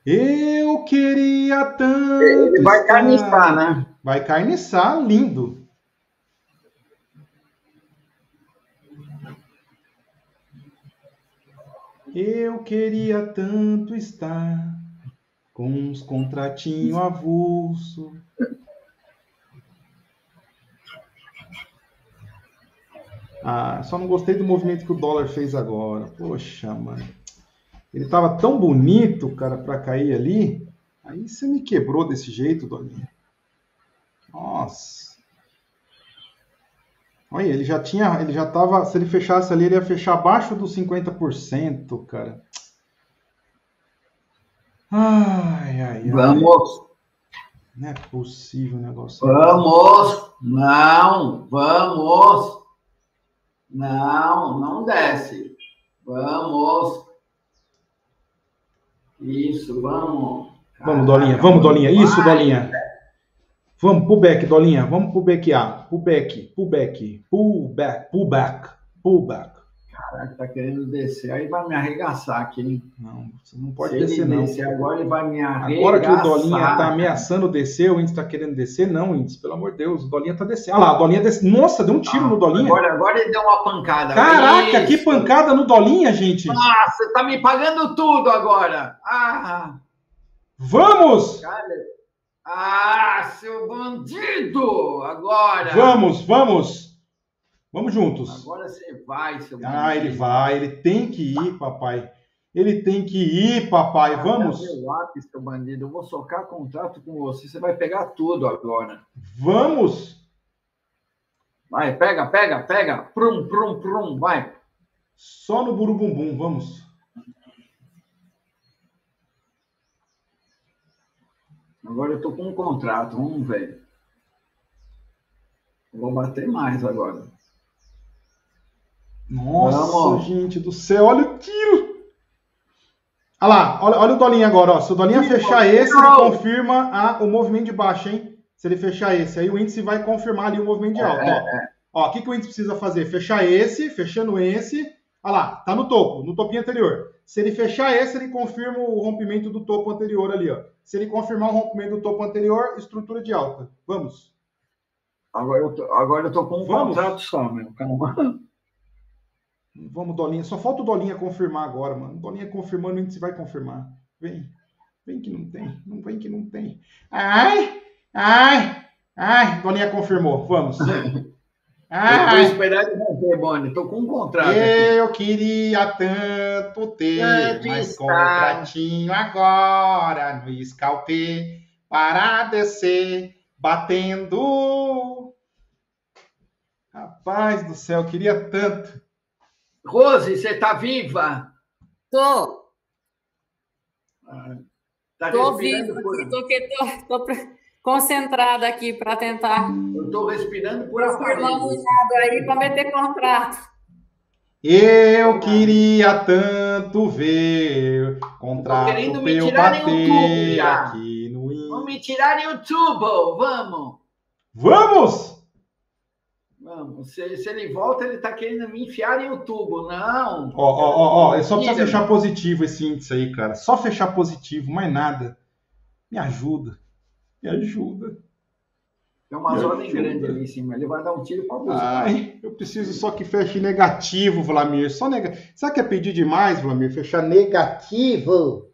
Eu queria tanto. Ele vai estar- carniçar, né? Vai carniçar, lindo. Eu queria tanto estar com uns contratinhos avulso. Ah, só não gostei do movimento que o dólar fez agora. Poxa, mano. Ele tava tão bonito, cara, para cair ali. Aí você me quebrou desse jeito, Dolinha. Nossa. Olha, ele já tinha, ele já tava, se ele fechasse ali, ele ia fechar abaixo dos 50%, cara. Ai, ai, ai. Vamos. Não é possível um negócio. Vamos. Não. Vamos. Não, não desce. Vamos. Isso, vamos. Vamos, Dolinha, Caraca, vamos, Dolinha. Isso. Dolinha. Vamos pro back, Dolinha. Vamos pro back A. Pro back, pro Caraca, tá querendo descer. Aí vai me arregaçar aqui, hein? Não, você não pode Se descer, ele não. descer agora, ele vai me arregaçar. Agora que o Dolinha tá ameaçando descer, o índice tá querendo descer, não, índice, pelo amor de Deus, o Dolinha tá descendo. Olha lá, o Dolinha desce. Nossa, deu um tiro no Dolinha. Agora, agora ele deu uma pancada. Caraca, que Isso. pancada no Dolinha, gente. Ah, você tá me pagando tudo agora. Ah, Vamos! cara. Ah, seu bandido! Agora. Vamos, vamos! Vamos juntos. Agora você vai, seu bandido. Ah, ele vai, ele tem que ir, papai. Ele tem que ir, papai. Ah, Vamos! Meu lápis, seu bandido. Eu vou socar contrato com você. Você vai pegar tudo agora. Vamos! Vai, pega, pega, pega. Prum, prum, prum, vai. Só no burubumbum, vamos. Agora eu tô com um contrato, vamos ver. Vou bater mais agora. Nossa, Vamos. gente do céu, olha o tiro. Olha lá, olha, olha o Dolinha agora, ó. Se o Dolinha fechar esse, ele confirma a- o movimento de baixo, hein? Se ele fechar esse, aí o índice vai confirmar ali o movimento de alta, ó. Ó, o que, que o índice precisa fazer? Fechar esse, fechando esse. Olha lá, tá no topo, no topinho anterior. Se ele fechar esse, ele confirma o rompimento do topo anterior ali, ó. Se ele confirmar o rompimento do topo anterior, estrutura de alta. Vamos. Agora eu tô, agora eu tô com um Vamos. contrato só, meu. Calma. Vamos, Dolinha. Só falta o Dolinha confirmar agora, mano. Dolinha confirmando, o índice vai confirmar. Vem. Vem que não tem. Não vem que não tem. Ai! Ai! Ai! Dolinha confirmou. Vamos. Eu vou Ai! esperar ele romper, Boni. Tô com um contrato aqui. Eu queria tanto ter Tanto mais estar. contratinho agora no Scalp para descer batendo. Rapaz do céu, queria tanto. Rose, você tá viva? Tô, Tá tô respirando viva por... tô, tô, pre- concentrada aqui para tentar Eu tô respirando por aparelho. lado aí para meter contrato. Eu queria tanto ver contrato querendo me tirar bater já. aqui no Vamos me tirarem o tubo, vamos. Vamos! Vamos. Se, se ele volta, ele tá querendo me enfiar em o tubo. Não. Ó, ó, ó, é só precisa fechar positivo esse índice aí, cara. Só fechar positivo, mais nada. Me ajuda. Me ajuda. Tem Me ordens ajuda. grandes ali em cima. Ele vai dar um tiro pra buscar. Ai, eu preciso só que feche negativo, Vlamir. Só nega... Será que é pedir demais, Vlamir? Fechar negativo?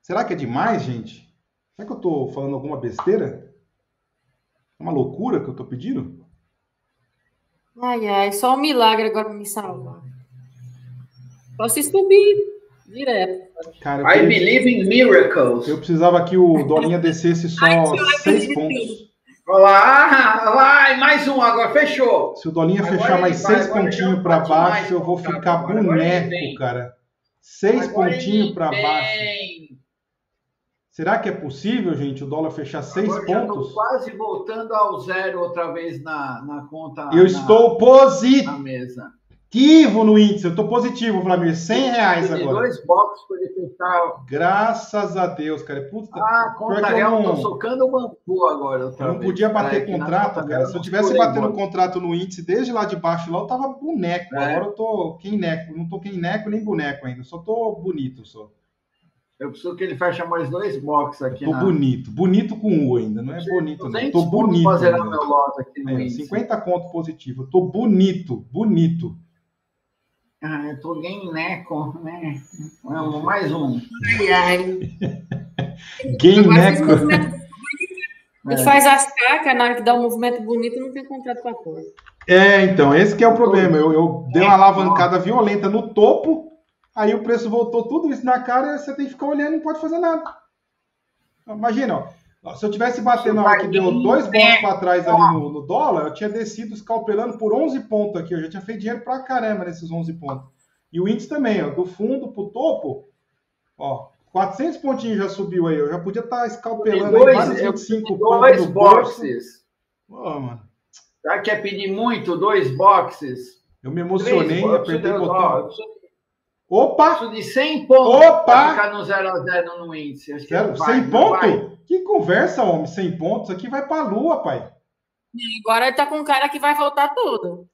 Será que é demais, gente? Será que eu tô falando alguma besteira? É uma loucura que eu tô pedindo? Ai, ai, só um milagre agora para me salvar. Posso subir direto. Cara, eu, I queria- believe in miracles. eu precisava que o Dolinha descesse só seis acredito. pontos. Olha lá, vai, mais um agora, fechou. Se o Dolinha Agora fechar mais vai, seis agora pontinhos pra bate mais baixo, eu vou ficar agora, agora boneco, vem. cara. Seis Agora pontinhos pra baixo. Será que é possível, gente, o dólar fechar seis Agora pontos? quase voltando ao zero outra vez na, na conta. Eu na, estou positivo na mesa. no índice. Eu estou positivo, Vlamir. 100 reais agora. dois boxes para ele fechar. Graças a Deus, cara. Puta, Ah, conta que eu real, não- tô socando o bambu agora. Eu não vez. podia bater na contrato, cara. real Se eu tivesse batendo contrato no índice desde lá de baixo, lá eu tava boneco. É. Agora eu tô quem neco. Não tô quem neco nem boneco ainda. Só tô bonito só. Eu preciso que ele feche mais dois boxes aqui. Tô na... bonito. Bonito com U ainda. Não é bonito, não. 200 Tô bonito. pra zerar meu lote aqui no É, índice. 50 conto positivo. Eu tô bonito. Bonito. Ah, eu tô game neco, né? Vamos, mais um. Ai, ai. Faz neco. A gente faz as cacas, na hora que dá um movimento bonito, não tem contrato com a cor. É, então, esse que é o problema. Eu, eu dei uma alavancada violenta no topo, aí o preço voltou tudo isso na cara e você tem que ficar olhando e não pode fazer nada. Imagina, ó, se eu tivesse batendo na hora que deu dois pontos para trás ali no, no dólar, eu tinha descido escalpelando por 11 pontos aqui. Eu já tinha feito dinheiro pra caramba nesses 11 pontos. E o índice também, ó, do fundo pro topo, ó, 400 pontinhos já subiu aí. Eu já podia estar escalpelando aí Dois, vários eu 25 Dois boxes. Ó, mano, Já quer pedir muito? Dois boxes? eu me emocionei, Três, apertei o botão. Opa! preciso de 100 pontos Opa! para ficar no 0 a 0 no índice. Acho que Zero, vai, 100 não vai. pontos? Que conversa, homem, 100 pontos. Aqui vai pra lua, pai. Agora ele tá com um cara que vai voltar tudo.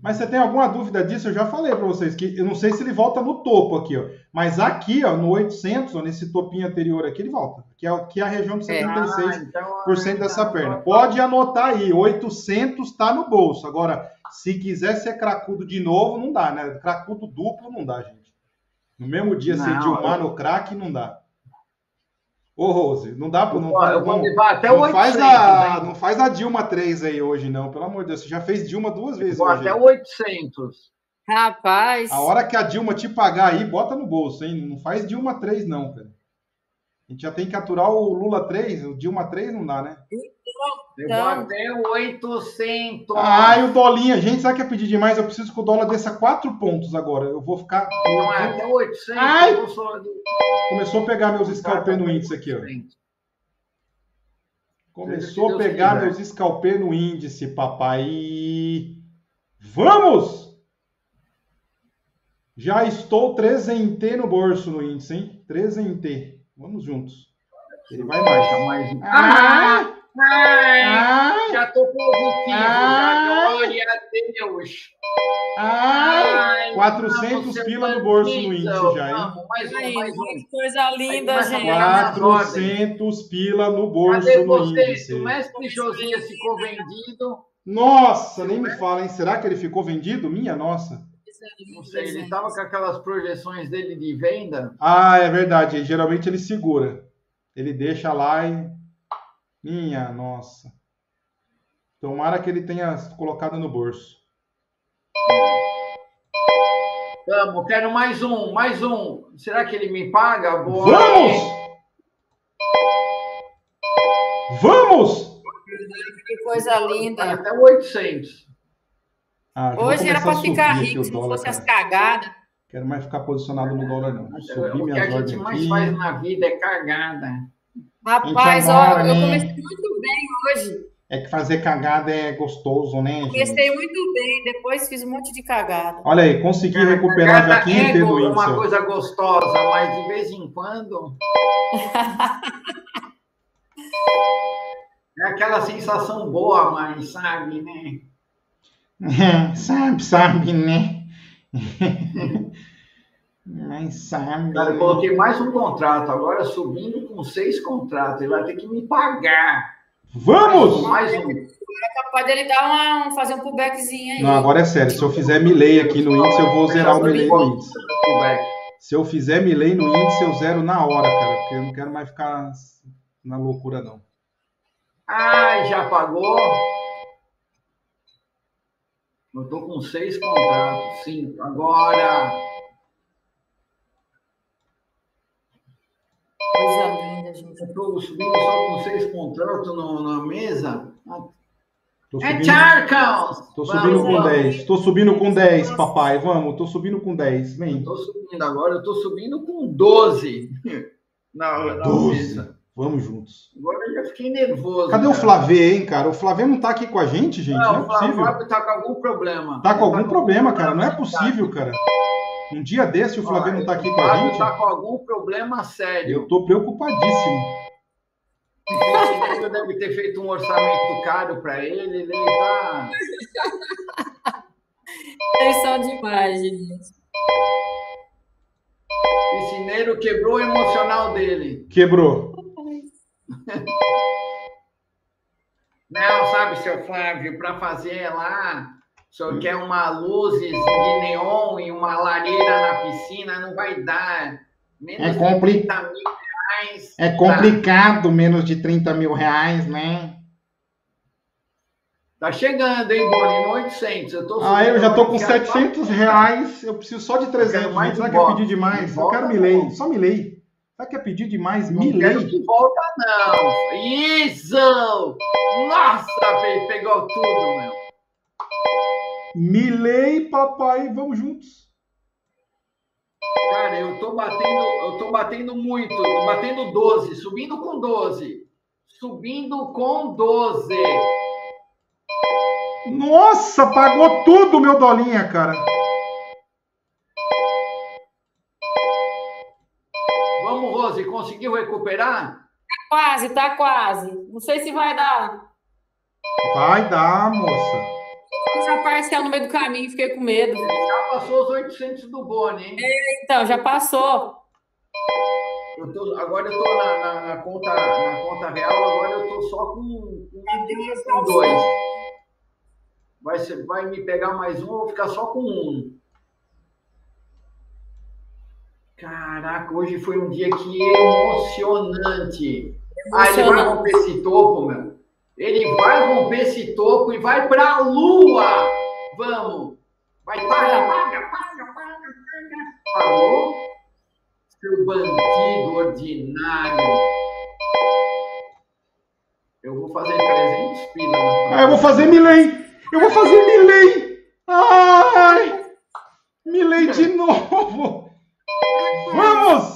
Mas você tem alguma dúvida disso? Eu já falei pra vocês que eu não sei se ele volta no topo aqui, ó. Mas aqui, ó, no 800, ó, nesse topinho anterior aqui, ele volta. Que é, o- que é a região de É. 76% Ah, então, dessa então, perna. Pode anotar aí, 800 tá no bolso. Agora, se quiser ser cracudo de novo, não dá, né? Cracudo duplo não dá, gente. No mesmo dia, ser Não, Dilmar eu- no crack, não dá. Ô, Rose, não dá pra... Não, Ó, eu vou não- levar até não 800. faz, a, hein? não faz a Dilma 3 aí hoje, não. Pelo amor de Deus. Você já fez Dilma duas vezes Vou até 800. Rapaz. A hora que a Dilma te pagar aí, bota no bolso, hein? Não faz Dilma 3, não, cara. A gente já tem que aturar o Lula 3, o Dilma 3 não dá, né? Eu Então- vou até 800. Ai, o Dolinha. Gente, sabe que é pedir demais? Eu preciso que o dólar desça 4 pontos agora. Eu vou ficar. Não é até 800. Ai! Começou a pegar meus scalpers no índice aqui, ó. Começou a pegar meus scalpers no índice, papai. Vamos! Já estou 3 em T no bolso no índice, hein? 3 em T. Vamos juntos. Ele vai mais. mais. Ah! Ai, Ai! já tô positivo. Ai. Já, glória a Deus. Ai! Ai, 400 vamos, pila no bolso no índice já, hein? Vamos, mais um, Ai, mais um. que coisa linda, gente. vai, 400 pila no bolso Cadê no índice. O mestre Josias ficou vendido. Nossa, nem me fala, hein? Será que ele ficou vendido? Minha nossa. Não sei, ele estava com aquelas projeções dele de venda. Ah, é verdade. Geralmente ele segura. Ele deixa lá e. Minha nossa. Tomara que ele tenha colocado no bolso. Vamos, quero mais um, mais um. Será que ele me paga? Boa. Vamos! Vamos! Que coisa linda. Até 800. Ah, Hoje era começar pra a subir ficar rico, se não fosse as cagadas. Quero mais ficar posicionado no dólar, não. Subir o que a gente mais aqui. faz na vida é cagada. Rapaz, ó, agora, eu né? comecei muito bem hoje. É que fazer cagada é gostoso, né, gente? Comecei muito bem, depois fiz um monte de cagada. Olha aí, consegui recuperar já Cagada 15 é uma coisa gostosa, mas de vez em quando. É aquela sensação boa, mas sabe, né? sabe, sabe, né? Mas sabe. Cara, eu coloquei mais um contrato, agora subindo com seis contratos. Ele vai ter que me pagar. Vamos! Mais um. É capaz dele dar uma, fazer um pullbackzinho aí. Não, agora é sério. Se eu fizer milei aqui no índice, eu vou zerar o milei no índice. Pullback. Se eu fizer milei no índice, eu zero na hora, cara. Porque eu não quero mais ficar na loucura, não. Ai, já pagou? Eu tô com seis contratos, cinco. Agora. Coisa linda, gente. Eu tô subindo só com seis contratos no- na mesa. Tô É subindo, Charcals! tô subindo com Vamos, 10. Tô subindo com 10, papai. Vamos, tô subindo com 10. Eu Vem. tô subindo agora, eu tô subindo com 12 na, na 12. mesa. Vamos juntos. Agora eu já fiquei nervoso. Cadê o cara. Flávio, hein, cara? O Flávio não tá aqui com a gente, gente? Não, Não, é o Flávio possível. Tá com algum problema. Tá com algum problema, cara. Não é possível, cara. Um dia desse o Flávio não tá aqui O com a Flávio gente. tá com algum problema sério. Eu tô preocupadíssimo. O deve ter feito um orçamento caro para ele. Ele tá. Vocês são demais, gente. O piscineiro quebrou o emocional dele. Quebrou. Não, sabe, seu Flávio, para fazer lá, o senhor quer uma luzes de neon e uma lareira na piscina, não vai dar. Menos É de compli- 30 mil reais. É Tá. complicado, menos de 30 mil reais, né? Tá chegando, hein, Boni? No 800. Eu tô Ah, eu já tô com subindo agora, 700 reais. Eu preciso só de 300, quero mais. Será de que é pedir demais? De Eu quero não. milei. Só milei. Será que é pedir demais? Não quero Milei? que volta, não. Isso! Nossa, pegou tudo, meu. Milei, papai. Vamos juntos. Cara, eu tô batendo, eu tô batendo muito, tô batendo 12, subindo com 12. Subindo com 12. Nossa, pagou tudo, meu dolinha, cara. Vamos, Rose, conseguiu recuperar? Quase, tá quase. Não sei se vai dar. Vai dar, moça. A parcial no meio do caminho, fiquei com medo. Já passou os 800 do Boni, hein? Então, já passou. Eu tô, agora eu tô na, na- na conta, na conta real, agora eu tô só com, com, com dois. Vai, ser- vai me pegar mais um, eu vou ficar só com um. Caraca, hoje foi um dia que emocionante. Ah, ele vai Emocionante. romper esse topo, meu. Ele vai romper esse topo e vai pra lua. Vamos. Vai, paga, paga, paga, paga, paga. Pagou? Seu bandido ordinário. Eu vou fazer 300 pila. Ah, eu vou fazer Milley! Eu vou fazer Milley! Ai! Milley de novo! Vamos!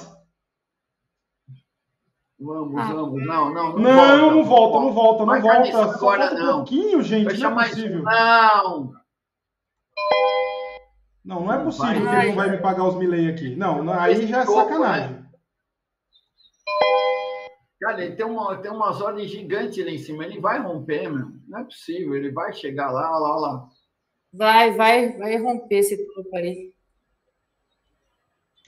Vamos, Ah. vamos. Não, não, não. Não, não volta, não volta, não Vai cair volta. Só agora, volta um não. pouquinho, gente. Fecha Não é mais possível. um. Não. Não, não é Não possível vai. que ele não vai me pagar os Milley aqui. Não, não, aí já é Topo, sacanagem. Cara, ele tem, uma, tem umas ordens gigantes lá em cima. Ele vai romper, meu. Não é possível. Ele vai chegar lá, lá, olha lá. Vai, vai, vai romper esse topo aí.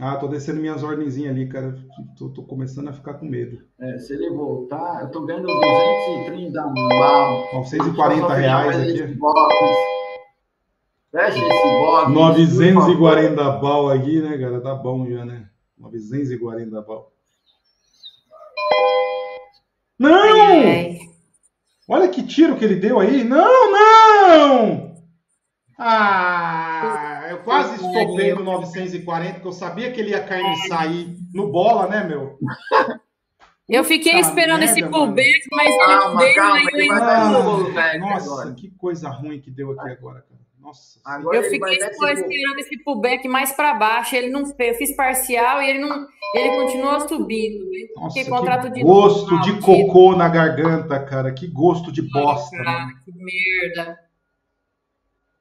Ah, tô descendo minhas ordenzinhas ali, cara. Tô, tô começando a ficar com medo. É, se ele voltar, eu tô ganhando 230 mal. 940 reais aqui. Fecha esse box. 940 bal aqui, né, cara? Tá bom já, né? 940 bal. Não! Olha que tiro que ele deu aí. Não, não! Ah, eu quase estopei no 940, porque eu sabia que ele ia carniçar aí no bola, né, meu? Eu fiquei Puta esperando merda, esse pullback, mas ele não Calma, veio, calma, ele vai dar Ah, velho Nossa, agora. que coisa ruim que deu aqui agora, cara. Nossa. Agora Eu fiquei esperando esse pullback mais para baixo. Ele não fez. Eu fiz parcial e ele não. Ele continuou subindo. né? Nossa, Fiquei que contrato de gosto novo, de maldito. cocô na garganta, cara. Que gosto de bosta, Cara, mano. que merda.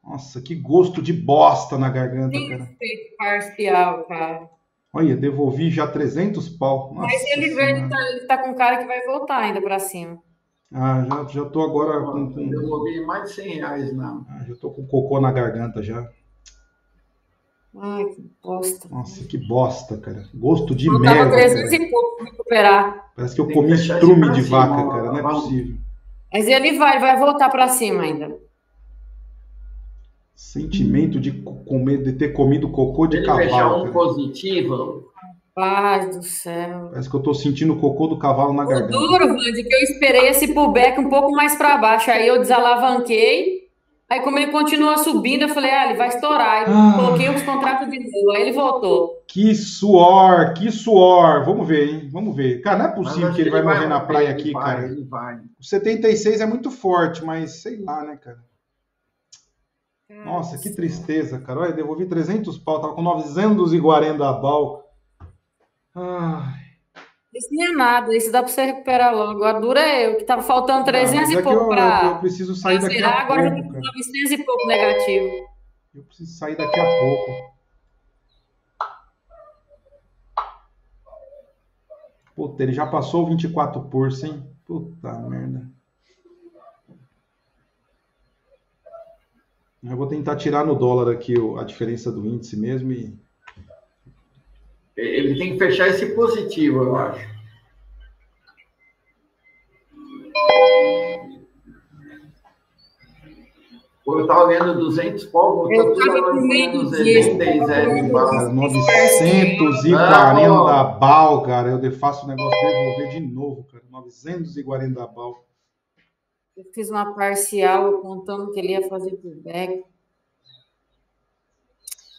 Nossa, que gosto de bosta na garganta, cara. feito parcial, cara. Olha, devolvi já 300 pau. Nossa Mas ele, ele, tá, ele tá com cara que vai voltar ainda para cima. Ah, já, já tô agora com, Eu com- devolvi mais de 100 reais, não. ah, já tô com cocô na garganta já. Ai, que bosta. Nossa, que bosta, cara. Gosto de Faltava merda. 300 cara. e pouco pra recuperar. Parece que eu Tem comi estrume de cima, vaca, ó, cara. Não é possível. Mas ele vai, vai voltar para cima ainda. Sentimento de, co- comer, de ter comido cocô de Ele cavalo. um cara. positivo, Paz do céu. Parece que eu tô sentindo o cocô do cavalo na O garganta. duro, Vande, que eu esperei esse pullback um pouco mais para baixo. Aí eu desalavanquei. Aí, como ele continua subindo, eu falei, ah, ele vai estourar. Aí Ah. coloquei os contratos de novo. Aí ele voltou. Que suor, que suor. Vamos ver, hein? Vamos ver. Cara, não é possível que ele vai morrer na romper, praia ele aqui, vai, cara. Ele vai. O 76 é muito forte, mas sei lá, né, cara? Nossa, que tristeza, cara. Olha, devolvi 300 pau, tava com 940 bal. Ai, Isso não é nada, isso dá para você recuperar logo. A dura eu, que tava faltando 300 mas é e pouco eu, para eu preciso sair daqui zerar, a agora pouco, com cara. 900 e pouco negativo. Eu preciso sair daqui a pouco. Puta, ele já passou o 24%, hein? Puta merda. Eu vou tentar tirar no dólar aqui a diferença do índice mesmo e. Ele tem que fechar esse positivo, eu acho. Eu tava ganhando 200 pau, Eu voltou tudo tava agora com medo ganhando disso. 77 em bala. Cara, 940 bal, cara. Eu faço o negócio devolver de novo, cara. 940 bal. Eu fiz uma parcial contando que ele ia fazer pullback.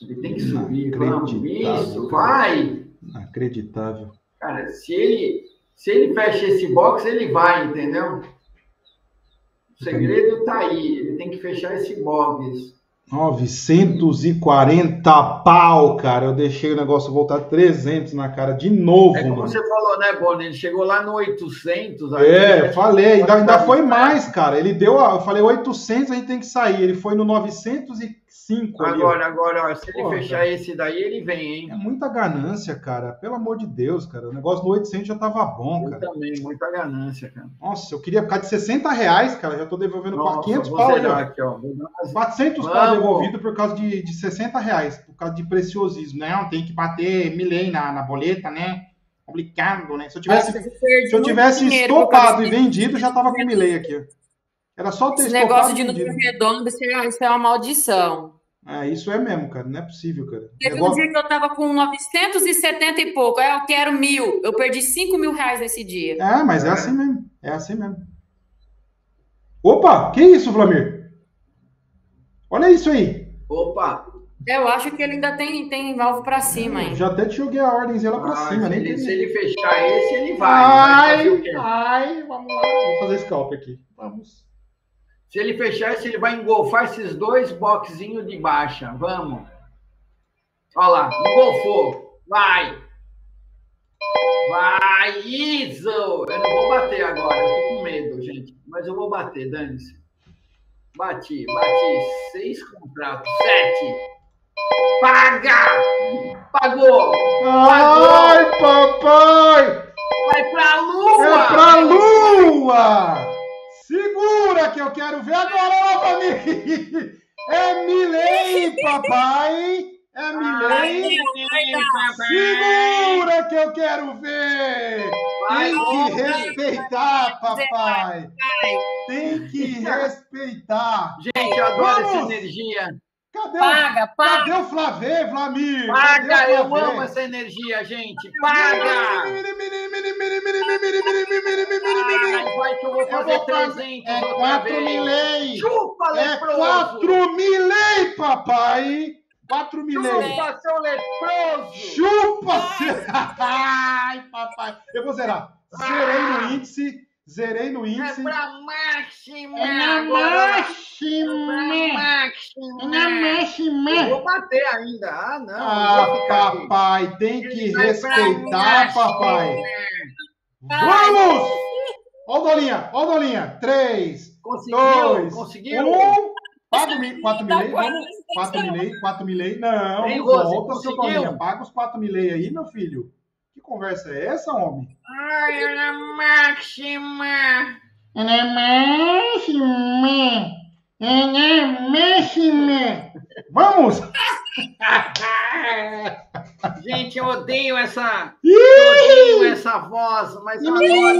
Ele tem que subir, vamos. Isso, vai! Inacreditável. Cara, se ele, se ele fecha esse box, ele vai, entendeu? O segredo tá aí. Ele tem que fechar esse box. 940 pau, cara. Eu deixei o negócio voltar 300 na cara de novo, É como mano. você falou, né, Boni? Ele chegou lá no 800. aí É, falei, ainda, ainda foi mais, cara. Ele deu, a- eu falei 800, a gente tem que sair. Ele foi no 905 ali. ó. Agora, agora, ó, se ele Porra, fechar esse daí, ele vem, É hein? muita ganância, cara. Pelo amor de Deus, cara. O negócio no 800 já tava bom, Eu cara. também, muita ganância, cara. Nossa, eu queria ficar de 60 reais, cara. Já tô devolvendo Nossa, 500 vou pau ali, aqui, ó. Vou dar umas- 400 pau devolvido por causa de, de 60 reais, por causa de preciosismo. Não, tem que bater milei na, na boleta, né? Complicado, né? Se eu tivesse, se eu tivesse dinheiro por estopado causa e vendido, já tava com milei aqui. Era só ter Esse negócio de número redondo, isso é, isso é uma maldição. É, isso é mesmo, cara. Não é possível, cara. Teve um Negócio- dia que eu tava com 970 e pouco, aí eu quero mil. Eu perdi 5 mil reais nesse dia. É, mas é É. assim mesmo. É assim mesmo. Opa, que isso, Vlamir? Olha isso aí. Opa! Eu acho que ele ainda tem, tem alvo pra cima ainda. Já até te joguei a ordem lá pra Ah, cima, se, nem ele, queria. se ele fechar esse, ele vai. vai Ai, quê? ai, vamos lá. Vou fazer scalp aqui. Vamos. Se ele fechar esse, ele vai engolfar esses dois boxinhos de baixa. Vamos. Olha lá, engolfou. Vai. Vai, isso! Eu não vou bater agora, eu tô com medo, gente. Mas eu vou bater, dane-se. Bati, bati. Seis contratos. Sete. Paga! Pagou! Ai, papai! Vai pra lua! É pra lua! Segura que eu quero ver agora novamente! É Milley, papai! É Milley! Segura que eu quero ver! Tem que respeitar, papai! Tem que respeitar! Gente, eu adoro essa Vamos! energia. Cadê, Paga, paga. cadê o Flávê, Vlamir? Paga, o eu amo essa energia, gente. Paga! Ai, vai que eu vou Eu fazer vou fazer- 300 É outra 4 vez. milei! Chupa, É leproso! 4 milei, papai! 4 milei! Chupa, seu leproso! Chupa! se- Ai, papai! Eu vou zerar. Zerei no índice. Zerei no É índice. pra máxima! É na agora. É pra máxima! máxima! É na Eu máxima! vou bater ainda. Ah, não. Ah, ficar aqui. papai, tem que Ele pra respeitar, máxima. papai. Vamos! Ó o Dolinha, ó o Dolinha. 3, Conseguiu? 2, Conseguiu? 1. 4 mil, 4 Tá milei, quase. vamos. 4 milei, 4 milei. Não, Rose, volta, seu? Dolinha. Paga os 4 milei aí, meu filho. Que conversa é essa, homem? Ai, é na máxima! É na máxima. É na máxima. Vamos! Gente, eu odeio essa. Eu odeio essa voz, mas eu adoro.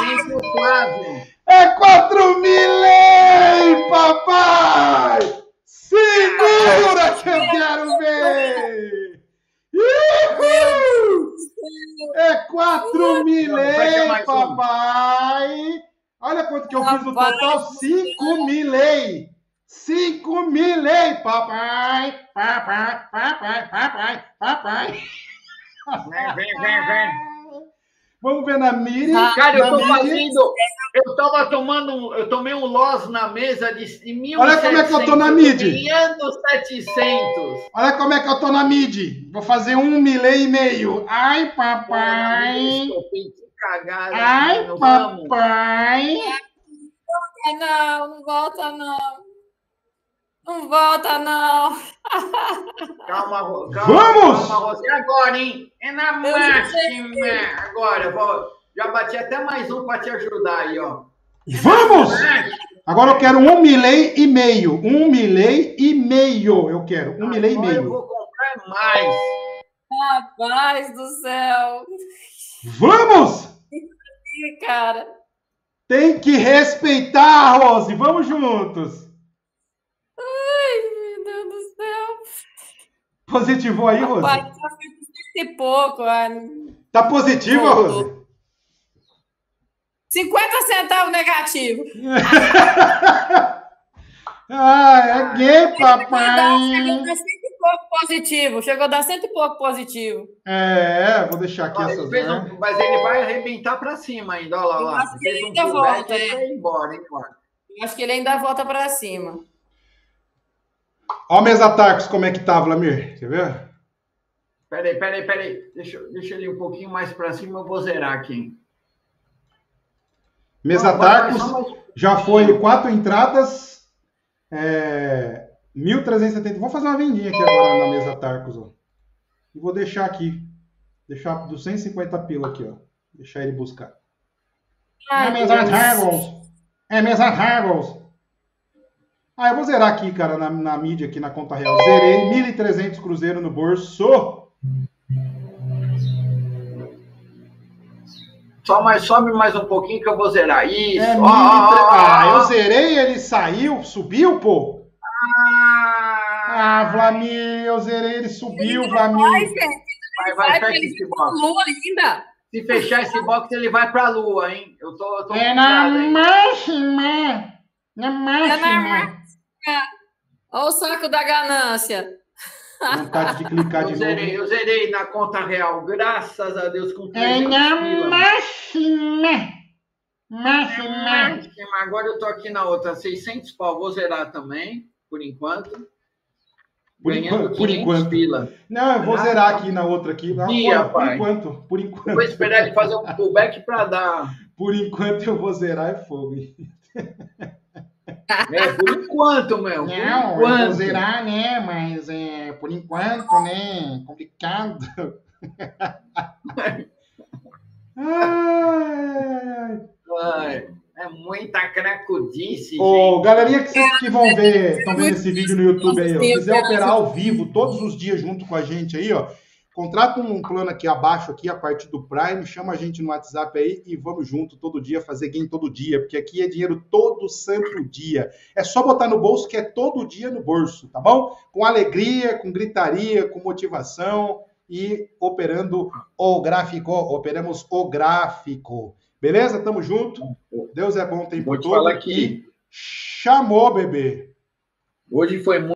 Gente, Flávio. É 4 milei, papai! Segura que eu quero ver! Uhul! É 4 milei, papai! Olha quanto que eu fiz no total, 5 milei! 5 milei, papai! Papai, papai, papai, papai! Vem, vem, vem, vem. Vamos ver na Miri. Cara, eu tô Miri. fazendo. Eu tava tomando. um- Eu tomei um loss na mesa de, de 1.700. Olha como é que eu tô na mid. Ganhando 700. Olha como é que eu tô na mid. Vou fazer um milei e meio. Ai, papai. Ai, vamos. papai. É, Não, não volta não. Não volta não. Calma, calma. Vamos! Calma, Rose. E agora, hein? É na máxima. Agora, vou. Já bati até mais um pra te ajudar aí, ó. Vamos! Agora eu quero um milei e meio. Um milei e meio. Eu quero. Um milei e Agora eu meio. vou comprar mais. Rapaz do céu. Vamos! Cara. Tem que respeitar, Rose. Vamos juntos. Ai, meu Deus do céu. Positivou aí, Rose? Rapaz, tá e pouco. Tá positiva, Rose? 50 centavos negativo. Ah, é gay, papai. Pouco positivo. Chegou a dar cento e pouco positivo. É, vou deixar aqui Ó, ele essas. né? um- mas ele vai arrebentar pra cima ainda, olha lá. Eu olha lá. acho que ele ainda volta, é. foi embora, hein, cara. Eu acho que ele ainda volta para cima. Ó, mesa Tarcos, como é que tá, Vlamir? Quer ver? Peraí, peraí, peraí. Deixa, deixa ele um pouquinho mais pra cima, eu vou zerar aqui. Mesa Não, vai, vai, Tarcos só mais- já foi quatro entradas, é, 1.370. Vou fazer uma vendinha aqui agora na mesa Tarcos, ó. E vou deixar aqui. Deixar 250 pila aqui, ó. Deixar ele buscar. Ai, é mesa Deus. Targos. É mesa Targos. Ah, eu vou zerar aqui, cara, na, na mídia, aqui na conta real. Zerei 1.300 cruzeiro no bolso. Só mais, sobe mais um pouquinho que eu vou zerar. Isso. É ó, 1.300. ó, ó, Ah, eu zerei, ele saiu, subiu, pô. Ah, Vlamir, eu zerei, ele subiu, Vai, Vlamir. gente. Vai, vai, Vai, fecha esse com box. Lula ainda. se fechar esse box, ele vai pra lua, hein? Eu tô, eu tô É na máxima. Na É máxima. Olha o saco da ganância. Vontade de clicar Eu de zerei, novo. eu zerei na conta real, graças a Deus, com É 300 na máxima. Máxima. Máxima. Agora eu tô aqui na outra, 600 pau, vou zerar também, por enquanto. Por Ganhando enquanto- por 500 enquanto. pila. Não, eu vou zerar aqui na outra aqui. Ah, Ih, por, por enquanto, por Eu enquanto. Vou esperar ele fazer um pullback pra dar. Por enquanto eu vou zerar é fogo. É, por enquanto, meu. Por Não, eu enquanto. vou zerar, né? Mas é, por enquanto, né? Complicado. Ai, Ai, é muita cracudice, Ô, gente. galerinha que, vocês que vão ver, estão vendo esse vídeo no YouTube aí, ó. Sim, quiser operar ao vivo todos os dias junto com a gente aí, ó. Contrata um plano aqui abaixo, aqui, a partir do Prime, chama a gente no WhatsApp aí e vamos junto todo dia, fazer game todo dia, porque aqui é dinheiro todo santo dia. É só botar no bolso que é todo dia no bolso, tá bom? Com alegria, com gritaria, com motivação e operando o gráfico. Operamos o gráfico. Beleza? Tamo junto. Deus é bom o tempo Vou te todo. falar E que chamou, bebê. hoje foi